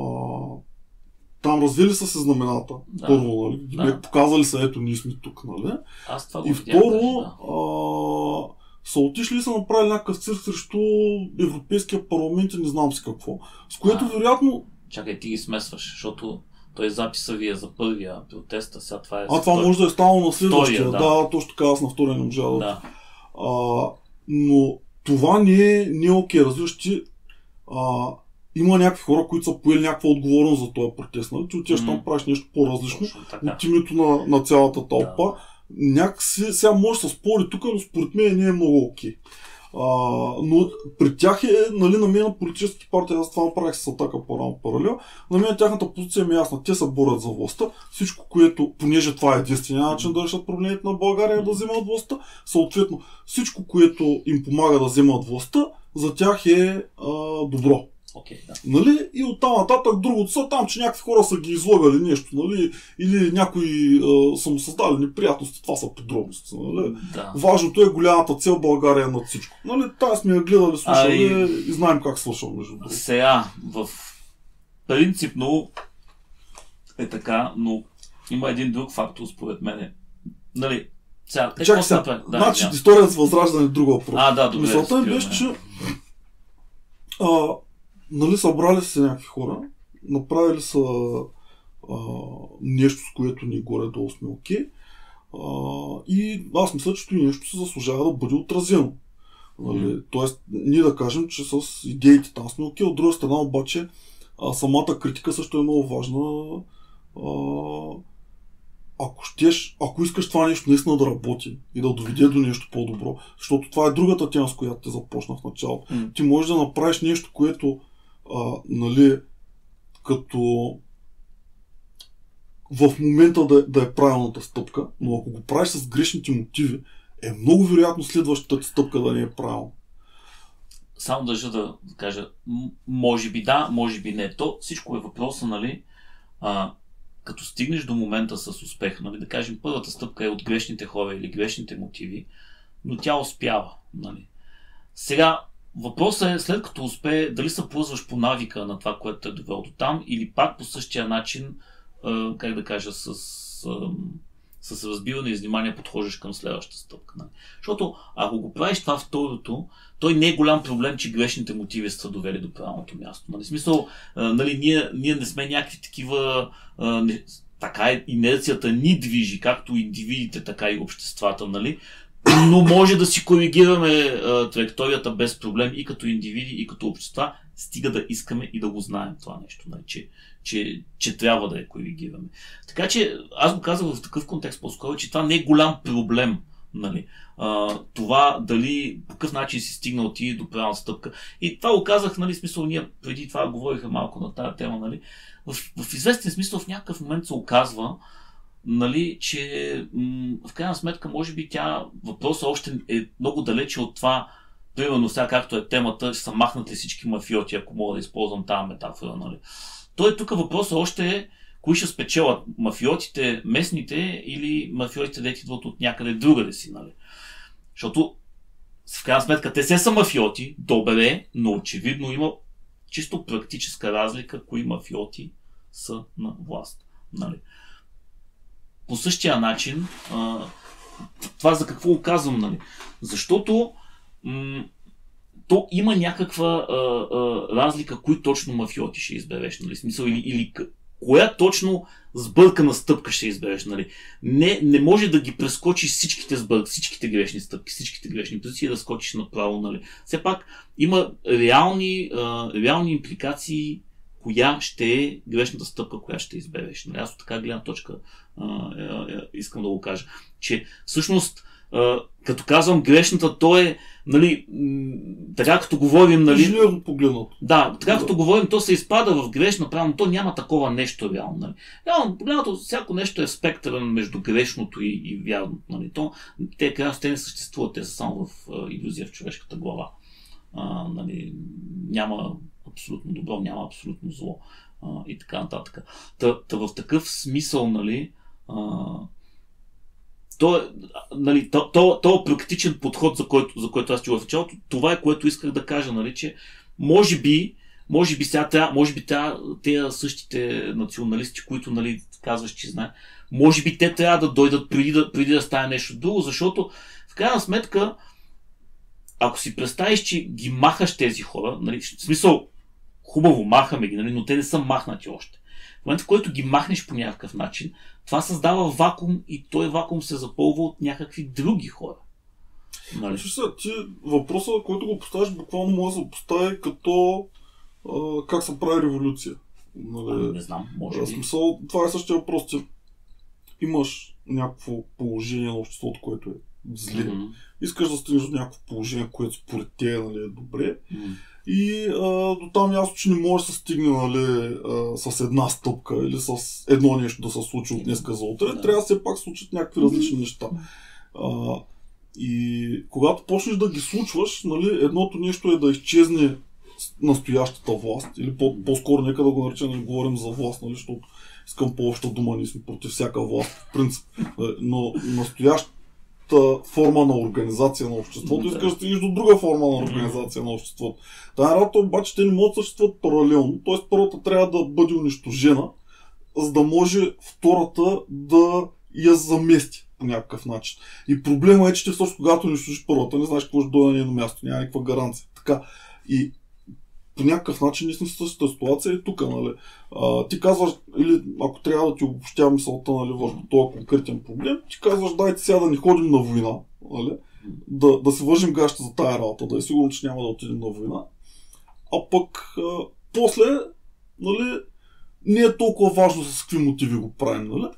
там развили са се знамената, Да. първо, нали, Да. показали са, ето, ние сме тук, нали, Аз това и второ, да. а, са отишли и са направили някакъв цирк срещу Европейския парламент и не знам си какво. С което, А. вероятно, Чакай, ти ги смесваш, защото той записа ви е за първия протест, а сега това е а това може да е станало на следващия. Втория, да. да. точно така, аз на втория не можа да. Да. А, но това не е, не е окей. Разбираш, ти а, има някакви хора, които са поели някаква отговорност за този протест. Нали? Ти отиваш там, правиш нещо по-различно от името на, на цялата тълпа. Да. Някакси, сега може да се спори тук, но според мен не е много окей. А, но при тях е, нали, на мен на политически партии, аз това направих с атака по-рано паралел, на мен тяхната позиция ми е ясна. Те се борят за властта. Всичко, което, понеже това е единствения начин да решат проблемите на България да вземат властта, съответно всичко, което им помага да вземат властта, за тях е а, добро. Окей, да. Нали? И оттам нататък другото са там, че някакви хора са ги излагали нещо, нали? или някои а, са му създали неприятности, това са подробности. Нали? да. Важното е голямата цел България над всичко. Нали? Тая сме я гледали, слушали А, и... и знаем как свършва между другото. Сега, в принципно е така, но има един друг фактор, според мен. Нали, сега, те Чакай сега? Да, значи историята с възраждане е друга въпрос. А, да, добре. Мисълта ми беше, че а, нали, събрали се някакви хора, направили са а, нещо, с което ни горе-долу сме окей. И аз мисля, че това нещо се заслужава да бъде отразено. Нали? Тоест, ние да кажем, че с идеите там сме окей. От друга страна обаче, а, самата критика също е много важна. А, ако щеш, ако искаш това нещо наистина да работи и да доведе до нещо по-добро, защото това е другата тема, с която те започнах в началото. М. Ти можеш да направиш нещо, което, а, нали, като в момента да, да е правилната стъпка, но ако го правиш с грешните мотиви, е много вероятно следващата стъпка да не е правилна. Само държа да кажа, може би да, може би не. То всичко е въпроса, нали, а, като стигнеш до момента с успех, нали, да кажем, първата стъпка е от грешните хора или грешните мотиви, но тя успява, нали. Сега, въпросът е, след като успее, дали се плъзваш по навика на това, което е довело до там, или пак по същия начин, а, как да кажа, с, а, с разбиване и внимание подхождаш към следващата стъпка. Нали. Защото ако го правиш това второто, той не е голям проблем, че грешните мотиви са довели до правилното място. Нали, смисъл, а, нали, ние, ние не сме някакви такива. Така е, инерцията ни движи, както индивидите, така и обществата, нали? Но може да си коригираме а, траекторията без проблем и като индивиди, и като общества, стига да искаме и да го знаем това нещо, нали? че, че, че трябва да я коригираме. Така че аз го казах в такъв контекст по-скоро, че това не е голям проблем Нали? А, това дали по какъв начин си стигнал ти до правилна стъпка. И това го казах, нали, смисъл, ние преди това говориха малко на тази тема, нали. В, в известен смисъл в някакъв момент се оказва, нали, че м- в крайна сметка, може би тя, въпросът още е много далече от това, примерно сега както е темата, ще са махнат ли всички мафиоти, ако мога да използвам тази метафора, нали. Той тук въпросът още е, кои ще спечелят мафиотите местните или мафиотите да идват от някъде другаде си, нали? Защото в крайна сметка те се са мафиоти, добре, но очевидно има чисто практическа разлика, кои мафиоти са на власт. Нали? По същия начин, а, това за какво го казвам, нали? Защото м- то има някаква а, а, разлика, кои точно мафиоти ще избереш, нали? Смисъл, или, или коя точно сбъркана стъпка ще избереш. Нали? Не, не може да ги прескочиш всичките сбърк, всичките грешни стъпки, всичките грешни позиции да скочиш направо. Нали? Все пак има реални, а, реални импликации коя ще е грешната стъпка, коя ще избереш. Нали? Аз от така гледна точка а, а, а, искам да го кажа. Че всъщност като казвам грешната, то е, нали, така като говорим, нали... Инженерно погледнато. Да, така да. като говорим, то се изпада в грешно, правилно, то няма такова нещо реално. Нали. Реално, погледнато, всяко нещо е спектърен между грешното и, и вярното. Нали. То, те, крайно, те не съществуват, те са само в а, иллюзия в човешката глава. А, нали, няма абсолютно добро, няма абсолютно зло а, и така нататък. Та, та в такъв смисъл, нали, а, то, е, нали, то, то, то е практичен подход, за който, за който аз чувах в началото, това е което исках да кажа, нали, че може би, може би сега трябва, може би тя, те същите националисти, които нали, казваш, че знае, може би те трябва да дойдат преди да, преди да стане нещо друго, защото в крайна сметка, ако си представиш, че ги махаш тези хора, нали, в смисъл, хубаво, махаме ги, нали, но те не са махнати още. В момента, в който ги махнеш по някакъв начин, това създава вакуум и той вакуум се запълва от някакви други хора. Нали? Се, ти въпроса, който го поставиш, буквално може да се постави като а, как се прави революция. Нали? Ами, не знам, може би. Смисъл, това е същия въпрос, че имаш някакво положение на обществото, което е зле. Mm-hmm. Искаш да стигнеш до някакво положение, което според те нали, е добре. Mm-hmm. И а, до там ясно, че не може да се стигне нали, а, с една стъпка или с едно нещо да се случи от днеска за утре. Да. Трябва да се пак случат някакви различни неща. А, и когато почнеш да ги случваш, нали, едното нещо е да изчезне настоящата власт, или по- по-скоро нека да го наречем, да говорим за власт, нали, защото искам по-обща дума, ние сме против всяка власт, в принцип. Но настоящ, форма на организация на обществото, да. искаш да стигнеш до друга форма на организация на обществото. Тая работа обаче те не могат да съществуват паралелно, т.е. първата трябва да бъде унищожена, за да може втората да я замести по някакъв начин. И проблема е, че ти всъщност когато унищожиш първата, не знаеш какво ще дойде на нейно място, няма никаква гаранция. Така. И по някакъв начин ние сме същата ситуация и тук, нали. А, ти казваш, или ако трябва да ти обобщя мисълта, нали, върху този конкретен проблем, ти казваш, дайте сега да не ходим на война, нали, да, да се вържим гаща за тая работа, да е сигурно, че няма да отидем на война. А пък а, после, нали, не е толкова важно с какви мотиви го правим, нали.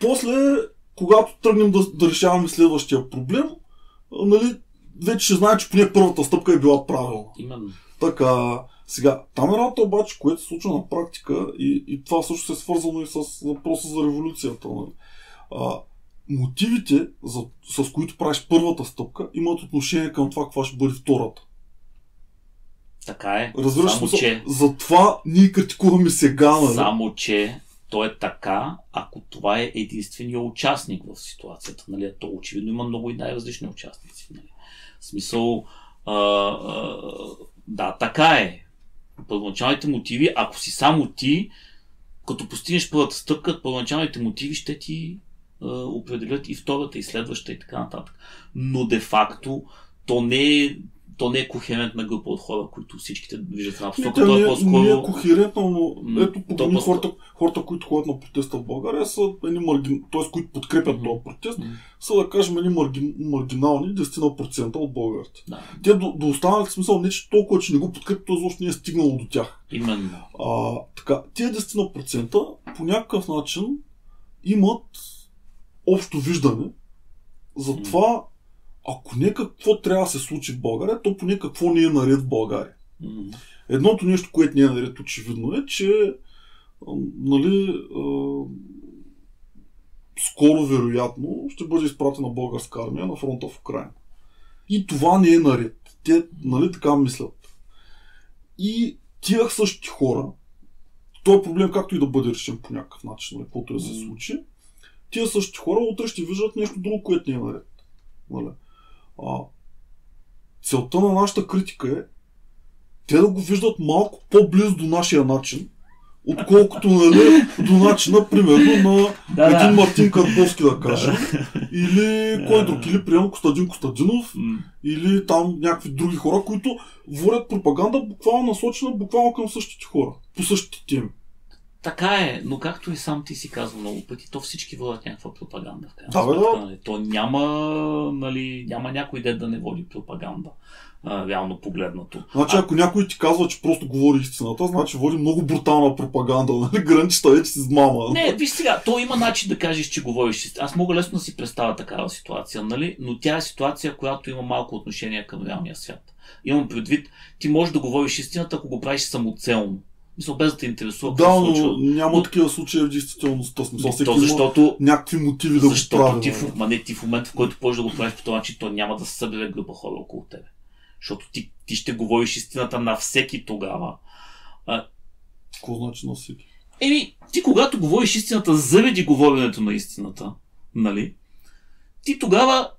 После, когато тръгнем да, да решаваме следващия проблем, нали, вече ще знае, че поне първата стъпка е била правилна. Именно. Така, сега, там е работа обаче, което се случва на практика и, и това също е свързано и с въпроса за революцията. Нали? А, мотивите, за, с които правиш първата стъпка, имат отношение към това, каква ще бъде втората. Така е. Разбираш, Само, че... Затова ние критикуваме сега. Нали? Само, че то е така, ако това е единствения участник в ситуацията. Нали? То очевидно има много и най-различни участници. Нали? В смисъл, а, а, да, така е. Първоначалните мотиви, ако си само ти, като постигнеш първата стъпка, първоначалните мотиви ще ти е, определят и втората, и следващата и така нататък. Но де-факто то не е то не е кохерентна група от хора, които всичките виждат една посока. Това е по-скоро... Не е кохерентно, но ето погледни хората, хората, които ходят на протеста в България, са едни маргин... т.е. които подкрепят mm-hmm. този протест, mm-hmm. са да кажем едни маргин... маргинални 10% от българите. Да. Те до, до останалите смисъл не че толкова, че не го подкрепят, то изобщо не е стигнало до тях. Именно. А, така, тия 10% по някакъв начин имат общо виждане Затова, ако не какво трябва да се случи в България, то поне какво не е наред в България. Едното нещо, което не е наред очевидно е, че нали, скоро вероятно ще бъде изпратена българска армия на фронта в Украина. И това не е наред. Те нали, така мислят. И тия същите хора, този проблем както и да бъде решен по някакъв начин, нали, каквото да се случи, тия същите хора утре ще виждат нещо друго, което не е наред. Нали? А, целта на нашата критика е те да го виждат малко по-близо до нашия начин, отколкото нали, до начина, примерно, на Да, един да. Мартин Карповски, да кажем. Или кой друг, или приема Костадин Костадинов, М. или там някакви други хора, които водят пропаганда буквално насочена буквално към същите хора, по същите теми. Така е, но както и сам ти си казва много пъти, то всички водят някаква пропаганда. В Да, сметка, нали. То няма, нали, няма някой ден да не води пропаганда, а, реално погледнато. Значи, А, ако някой ти казва, че просто говори истината, значи води много брутална пропаганда, нали? Гранчета вече си измама. Не, виж сега, то има начин да кажеш, че говориш. Аз мога лесно да си представя такава ситуация, нали? Но тя е ситуация, която има малко отношение към реалния свят. Имам предвид, ти можеш да говориш истината, ако го правиш самоцелно. Мисля, без да те интересува Да, но случва. няма Но- такива случаи в действителността. Смисъл, всеки То, има защото някакви мотиви да го Защото прави. ти, нали? в, ма не, ти в момента, в който можеш да го правиш по този начин, то няма да се събере група хора около тебе. Защото ти, ти ще говориш истината на всеки тогава. Какво значи на всеки? Еми, ти когато говориш истината заради говоренето на истината, нали? Ти тогава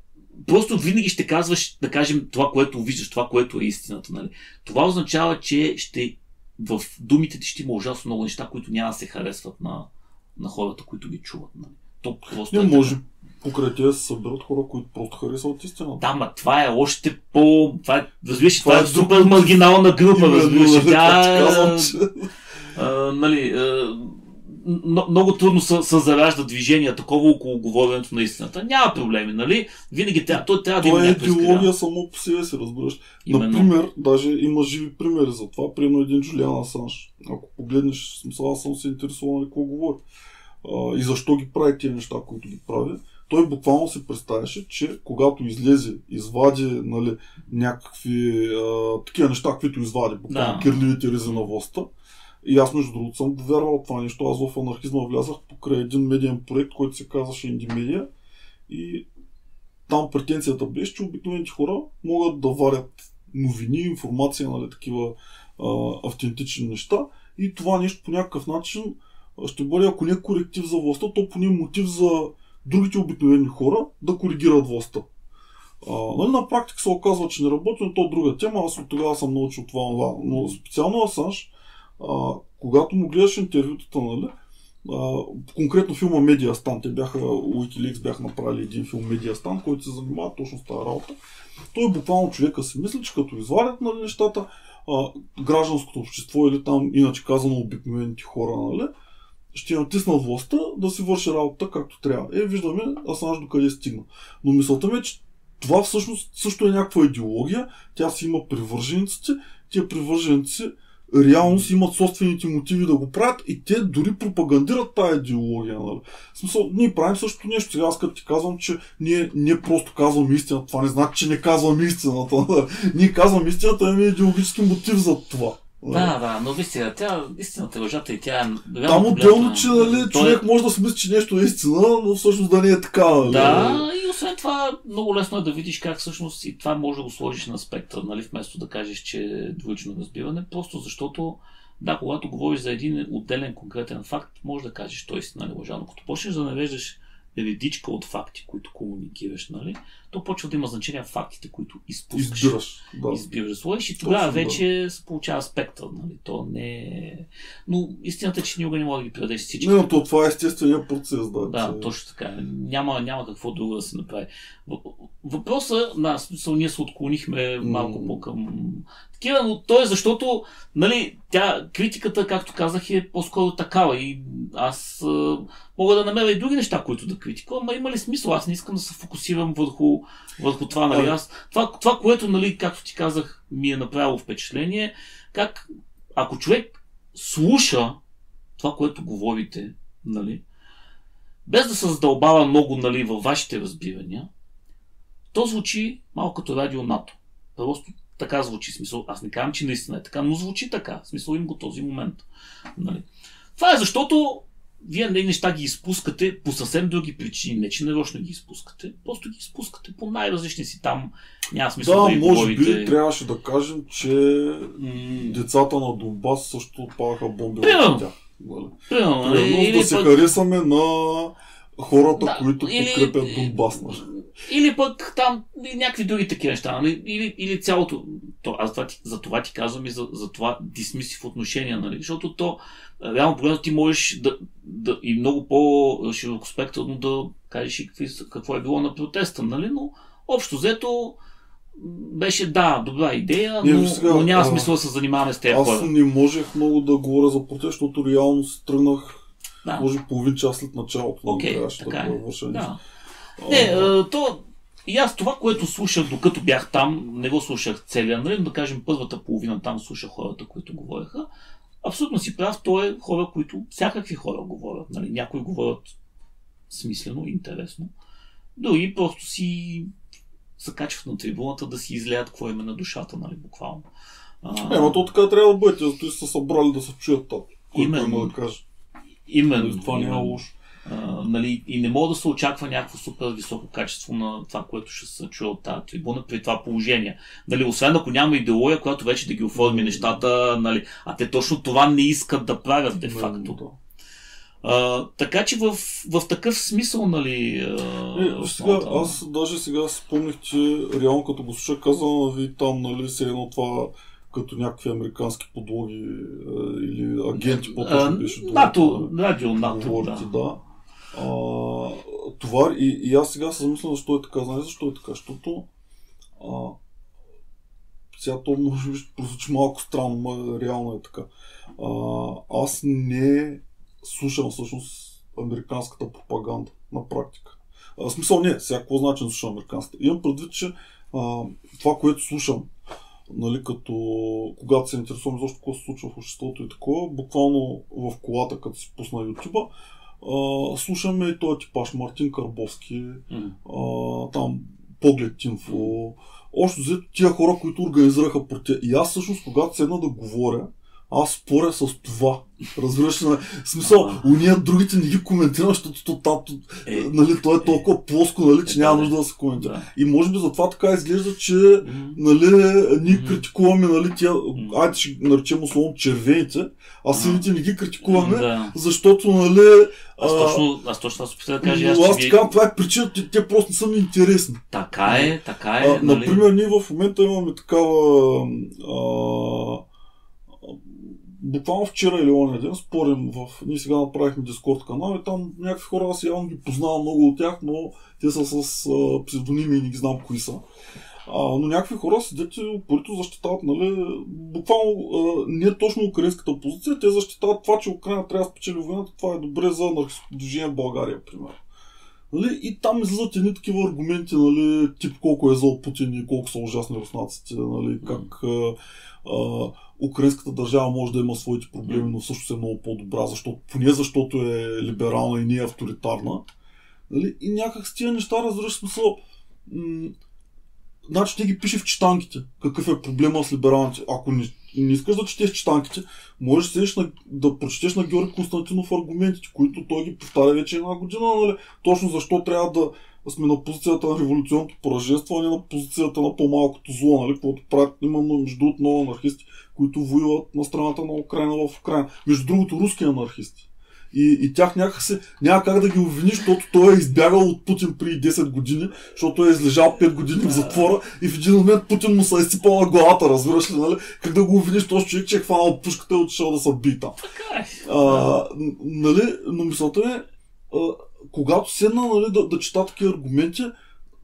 просто винаги ще казваш, да кажем, това, което виждаш, това, което е истината, нали? Това означава, че ще в думите ти ще има ужасно много неща, които няма да се харесват на, на хората, които ги чуват. Нали? То просто Не е така. може покрай тях да се съберат хора, които просто харесват истината. Да, ма това е още по... Това е, разбираш, Това това, е е супер маргинална група, разбираш. Тя, е, а, нали, а, много трудно се, се заражда движение такова около говоренето на истината. Няма проблеми, нали? Винаги трябва, той трябва да има Това е идеология само по себе си, разбираш. Именно. Например, даже има живи примери за това. Примерно един Джулиан Асанж. Ако погледнеш, смисъл, аз съм се интересувал на какво говори. А, и защо ги прави тези неща, които ги прави. Той буквално си представяше, че когато излезе, извади нали, някакви а, такива неща, които извади, буквално Да. кирливите ризи на властта. И аз между другото съм повярвал това нещо. Аз в анархизма влязах покрай един медиен проект, който се казваше Инди Медиа. И там претенцията беше, че обикновените хора могат да варят новини, информация, нали, такива а, автентични неща. И това нещо по някакъв начин ще бъде, ако не е коректив за властта, то поне мотив за другите обикновени хора да коригират властта. А, нали, на практика се оказва, че не работи, но то е друга тема. Аз от тогава съм научил това. Но специално Асанж, а, когато му гледаш интервютата, нали, а, конкретно филма Медиа Стан, те бяха, Wikileaks бяха направили един филм Медиа Стан, който се занимава точно с тази работа. Той буквално човека си мисли, че като извадят нали, нещата, а, гражданското общество или там, иначе казано, обикновените хора, нали, ще натиснат властта да си върши работа както трябва. Е, виждаме Асанж до къде стигна. Но мисълта ми е, че това всъщност също е някаква идеология, тя си има привържениците, тия привърженици реално си имат собствените мотиви да го правят и те дори пропагандират тази идеология. Нали? В смисъл, ние правим същото нещо. Сега аз като ти казвам, че ние не просто казваме истината, това не значи, че не казваме истината. нали? ние казваме истината, имаме идеологически мотив за това. Нали? Да, да, но виж сега, тя истината е лъжата и тя е... Там отделно, че нали, той е- човек може да си мисли, че нещо е истина, но всъщност да не е така. Нали? Да, и освен това, много лесно е да видиш как всъщност и това може да го сложиш на спектър, нали, вместо да кажеш, че е двоично разбиране, просто защото, да, когато говориш за един отделен конкретен факт, може да кажеш, той истина е лъжа, но като почнеш да навеждаш редичка от факти, които комуникираш, нали, то почва да има значение фактите, които изпускаш. Избираш. Да. Избираш да сложиш и тогава Точно, да. вече се получава спектър, нали, то не е... Но истината е, че никога не може да ги предадеш всички. Не, но то това е естествения процес. Да, Да, че- точно така. Няма, няма какво друго да се направи. Въ- Въпросът, на смисъл, ние се отклонихме малко М. по-към такива, но то е защото, нали, тя, критиката, както казах, е по-скоро такава и аз а, мога да намеря и други неща, които да критикувам, ама има ли смисъл? Аз не искам да се фокусирам върху, върху това, нали, аз, това, това, което, нали, както ти казах, ми е направило впечатление, как, ако човек слуша това, което говорите, нали, без да се задълбава много нали, във вашите разбирания То звучи малко като радио НАТО. Просто така звучи. Смисъл, аз не казвам, че наистина е така, но звучи така. Смисъл им го този момент. Нали? Това е защото вие не неща ги изпускате по съвсем други причини. Не, че нарочно ги изпускате. Просто ги изпускате по най-различни си там. Няма смисъл да, Да, може говорите. би трябваше да кажем, че М, децата на Донбас също отпадаха бомби Примерно. в тях. Нали? Примерно, нали? Примерно или, да се пък, харесаме на хората, Да, които или- подкрепят Донбас. Нали? Или пък там и някакви други такива неща. Нали? Или, или цялото. То, аз това ти, за това ти казвам и за, за това дисмисив отношение. Нали? Защото то, реално погледно, ти можеш да, да и много по-широкоспектърно да кажеш и какви, какво е било на протеста. Нали? Но общо взето беше да, добра идея, Не, но, виж сега, но няма а, смисъл да се занимаваме с тези Аз хора. не можех много да говоря за протест, защото реално се тръгнах, Да. може половин час след началото. нали, Окей, трябваше така да е. Да. Не, а, то и аз това, което слушах докато бях там, не го слушах целия, нали, да кажем първата половина там слушах хората, които говореха. Абсолютно си прав, то е хора, които всякакви хора говорят. Нали. Някои говорят смислено, интересно. Други просто си се качват на трибуната да си излеят какво им е на душата, нали, буквално. А, Е, но то така трябва да бъде. И са събрали да се чуят това, което Именно. има да кажа. именно, Това не е лошо. А, нали, и не мога да се очаква някакво супер високо качество на това, което ще се чуе от тази трибуна при това положение. Нали, освен ако няма идеология, която вече да ги оформи нещата, нали, а те точно това не искат да правят де факто. А, така че в, в такъв смисъл, нали. а, Е, сега, основата- аз даже сега спомних, че реално като го слушах, казвам, ви там, нали, се едно това като някакви американски подлоги е, или агенти, А, по-точно беше. НАТО, радио НАТО, да. да. А, това и, и аз сега се замисля защо е така. Знаеш защо е така? Защото а, сега то може би ще прозвучи малко странно, но реално е така. А, аз не слушам всъщност американската пропаганда на практика. А, смисъл не, сега какво значи да слушам американската? Имам предвид, че а, това, което слушам, нали, като когато се интересувам защо какво се случва в обществото и такова, буквално в колата, като си пусна YouTube, а, слушаме този типаж Мартин Карбовски, а, там Поглед Инфо, още взето тия хора, които организираха протест. И аз всъщност, когато седна да говоря, аз споря с това. Разбираш ли? В смисъл, уния другите не ги коментирам, защото то, то, то, Е, нали, то е толкова плоско, нали, че Е, няма да, нужда да се коментира. да. И може би затова така изглежда, че нали, ние критикуваме нали, тия, айде ще наречем условно червените, а сините не ги критикуваме, Да. защото нали, Аз точно, аз точно опитах да кажа. Аз, аз вие... така, това е причината, че те просто не са ми интересни. Така е, така е. А, нали? Например, ние в момента имаме такава. А, буквално вчера или оня ден спорим в... Ние сега направихме Дискорд канал и там някакви хора, аз явно ги познавам много от тях, но те са с а, псевдоними и не ги знам кои са. А, но някакви хора седят и упорито защитават, нали, буквално а, не точно украинската позиция, те защитават това, че Украина трябва да спечели войната, това е добре за анархистското движение в България, примерно. Нали? И там излизат едни такива аргументи, нали, тип колко е зъл Путин и колко са ужасни руснаците, нали, как а, украинската държава може да има своите проблеми, но също е много по-добра, защото, поне защото е либерална и не е авторитарна. Нали? И някак с тия неща разбираш смисъл. М- значи те ги пише в читанките. Какъв е проблема с либералните? Ако не, не искаш да четеш читанките, можеш да, седиш на, да прочетеш на Георги Константинов аргументите, които той ги повтаря вече една година, нали? точно защо трябва да сме на позицията на революционното пораженство, а не на позицията на по-малкото зло, нали? Каквото правят именно между другото много анархисти, които воюват на страната на Украина в Украина. Между другото, руски анархисти. И, и тях някакси няма как да ги обвиниш, защото той е избягал от Путин преди 10 години, защото е излежал 5 години в затвора и в един момент Путин му се е изсипал на главата, разбираш ли, нали? Как да го обвиниш този човек, че е хванал пушката и отишъл да се би там. Е. А, нали, но мисълта е, когато седна нали, да, да чета такива аргументи,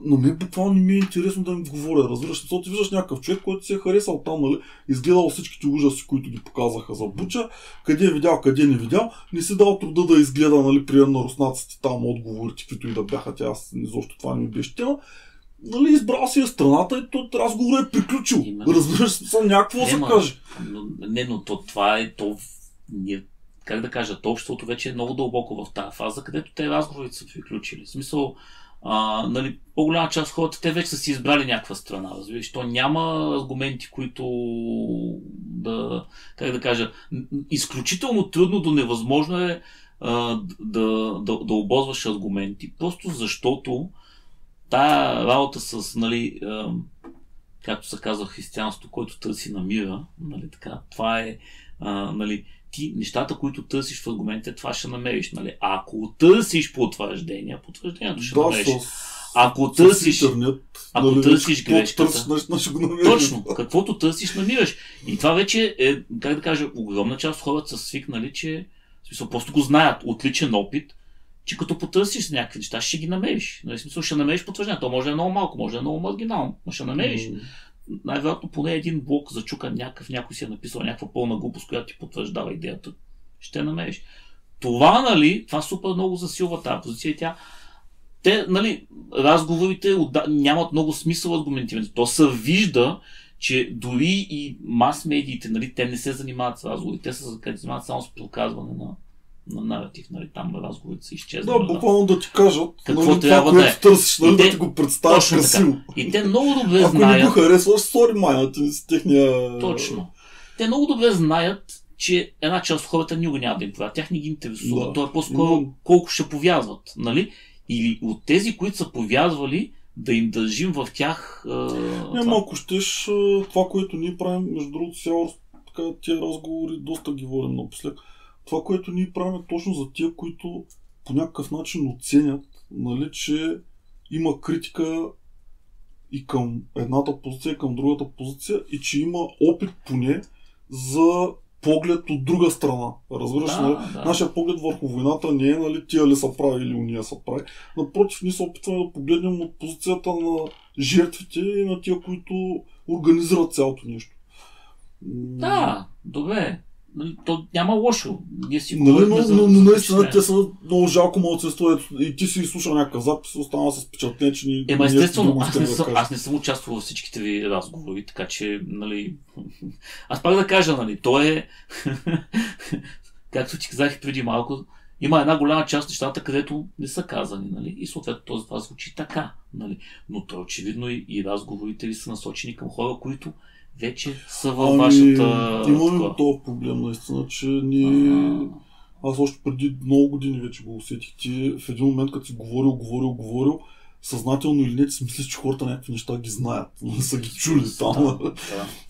но мен буквално не ми е интересно да им говоря, разбираш, защото ти виждаш някакъв човек, който си е харесал там, нали, изгледал всичките ужаси, които ги показаха за Буча, къде е видял, къде не видял, не си дал труда да изгледа, нали, при на руснаците там отговорите, каквито и да бяха, тя аз изобщо това не ми беше тема. Нали, избрал си я страната и тот разговор е приключил. Именно. Разбираш, съм някакво да се каже. Но, не, но то, това е то. Ние, как да кажа, то обществото вече е много дълбоко в тази фаза, където те разговорите са приключили. В смисъл, а, нали, по-голяма част от хората, те вече са си избрали някаква страна, разбираш. То няма аргументи, които да, как да кажа, изключително трудно до невъзможно е а, да, да, да обозваш аргументи, просто защото тая работа с, нали, а, както се казва християнство, който търси намира, нали, така, това е, а, нали, ти нещата, които търсиш в аргументите, това ще намериш. Нали? А ако търсиш потвърждения, потвърждението ще Да, намериш. Ако търсиш, интернет, ако нали, търсиш грешката. Намериш. точно, каквото търсиш, намираш. И това вече е, как да кажа, огромна част от хората са свикнали, че в смисъл, просто го знаят от личен опит, че като потърсиш някакви неща, ще ги намериш. Нали, смисъл, ще намериш потвърждение. То може да е много малко, може да е много маргинално, но ще намериш. М, най-вероятно поне един блок зачука някакъв, някой си е написал някаква пълна глупост, която ти потвърждава идеята. Ще намериш. Това, нали, това супер много засилва тази позиция тя те, нали, разговорите отда... нямат много смисъл аргументирането. То се вижда, че дори и мас-медиите, нали, те не се занимават с разговори, те се занимават само с проказване на, на наратив, нали, там разговорите са изчезнали. Да, буквално да ти кажат Какво нали, трябва това, да е. търсиш, нали, те- да ти го представят Точно така. красиво. И те много добре Ако не знаят. го харесваш, сори майната ти с техния... Точно. Те много добре знаят, че една част от хората никога няма да им повярват. Тях не ги интересува. Да. То е по-скоро Имам- колко ще повязват. Нали? Или от тези, които са повязвали, да им държим в тях. А, Не, това. ако щеш, това, което ние правим, между другото, сега така, тия разговори доста ги водим напоследък. Това, което ние правим точно за тия, които по някакъв начин оценят, нали, че има критика и към едната позиция, и към другата позиция, и че има опит поне за поглед от друга страна. Разбираш, Да, нали? да. Нашия поглед върху войната не е нали, тия ли са прави или уния са прави. Напротив, ние се опитваме да погледнем от позицията на жертвите и на тия, които организират цялото нещо. Да, добре. Нали, То няма лошо. Ние си Нали, но, за, но, но наистина те са много жалко младсинство. И ти си изслушал някакъв запис, остана с впечатление, че ни. Ема естествено, аз не, съм, аз не съм участвал във всичките ви разговори, така че, нали... Аз пак да кажа, нали, то е... както ти казах преди малко, има една голяма част от нещата, където не са казани, нали? И съответно този това звучи така, нали? Но то очевидно и, и разговорите ви са насочени към хора, които вече са във вашата... имаме този проблем, наистина, че ние... А, Аз още преди много години вече го усетих. Ти в един момент, като си говорил, говорил, говорил, съзнателно или не, ти си мислиш, че хората някакви неща ги знаят. Не са ги чули там. да, да.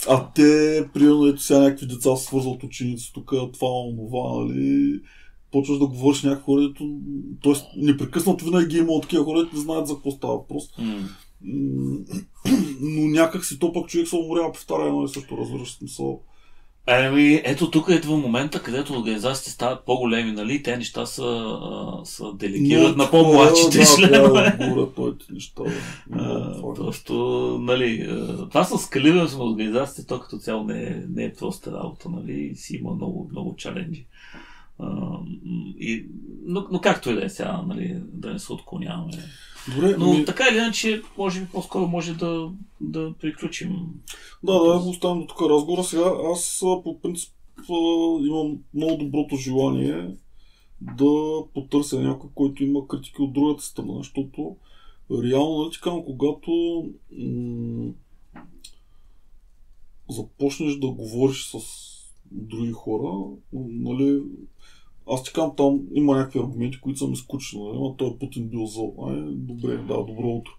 А те, примерно, ето сега някакви деца се свързват ученици, тук това, онова, нали? Почваш да говориш някакви хора, ето, т.е. непрекъснато винаги ги е имало такива хора, които не знаят за какво става въпрос. М. Но някак си то пък човек се уморява, повтаря едно и също, разбираш смисъл. Еми, ето тук идва момента, където организациите стават по-големи, нали? Те неща са, са делегират Но на по-младшите да, членове. Да, неща. да. А, Да, това е. Просто, нали, това с скалирането на организациите, то като цяло не е, не е проста работа, нали, си има много, много чаленджи. И, но, но както и да е сега, нали, да не се отклоняваме. Добре, Но ми, така или иначе, може би по-скоро може да, да приключим. да, да, го оставям до тук разговора. Сега аз по принцип имам много доброто желание да потърся някой, който има критики от другата страна, защото реално, нали ти казвам, когато м- започнеш да говориш с други хора, нали, аз ти казвам, там има някакви аргументи, които са ми скучни. Ама той Путин бил зъл. Ай, добре, да, добро утро.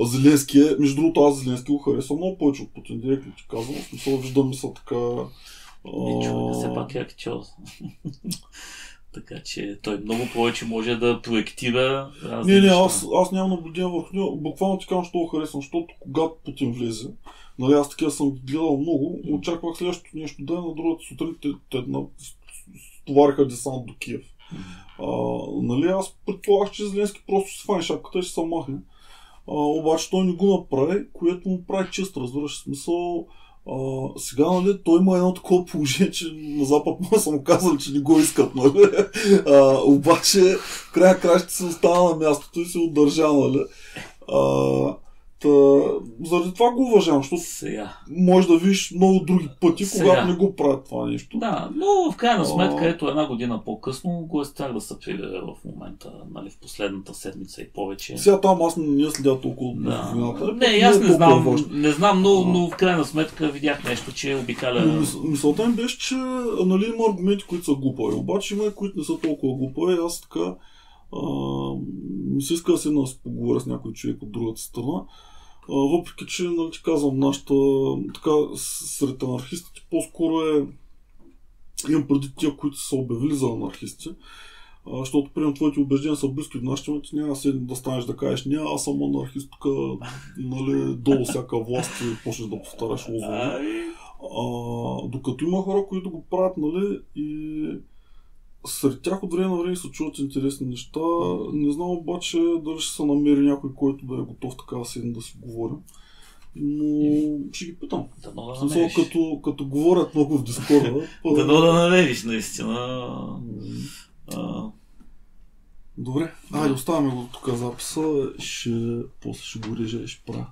А Зеленски е, между другото, аз Зеленски го харесвам много повече от Путин, директно ти казвам. В смисъл, виждаме са така... И човека все пак е актьор. така че той много повече може да проектира разни Не, не, неща. аз, аз нямам наблюдение върху него. Буквално ти казвам, що го харесвам, защото когато Путин влезе, нали, аз такива съм гледал много, очаквах следващото нещо да е на другата сутрин, те, те на, стовариха десант до Киев. А, нали, аз предполагах, че Зеленски просто се фани шапката и ще се махне. А, обаче той не го направи, което му прави чест, разбираш. Смисъл, а, сега, нали, той има едно такова положение, че на Запад му са му че не го искат, нали. А, обаче, края края ще се остана на мястото и се удържа, нали. А, Та, заради това го уважавам, защото Сега. може да видиш много други пъти, Сега. когато не го правят това нещо. Да, но в крайна А. сметка, ето една година по-късно, го е страх да се прибере в момента, нали, в последната седмица и повече. Сега там аз не я следя толкова Да. новината. Не, и аз е не знам, важно. не знам, но, но в крайна сметка видях нещо, че Но обикаля... мис, мисълта ми беше, че нали, има аргументи, които са глупави. Обаче има и които не са толкова глупави. Аз така ми се иска да се поговоря с някой човек от другата страна. Въпреки, че, нали ти казвам, нашата така, сред анархистите по-скоро е имам преди тия, които са се обявили за анархисти. А, защото, примерно, твоите убеждения са близки до нашите, ти няма да, да станеш да кажеш, не, аз съм анархист, тук, нали, долу всяка власт и почнеш да повтаряш лозунги. Ай, А, докато има хора, които го правят, нали, и сред тях от време на време се чуват интересни неща. Не знам обаче дали ще се намери някой, който да е готов така да седне да си говорим. Но ще ги питам. Дано В да смисъл, като, като говорят много в Дискорда. па- Дано да намериш, наистина. А, Добре, айде оставяме го тук записа. Ще, после ще го режа и ще правя.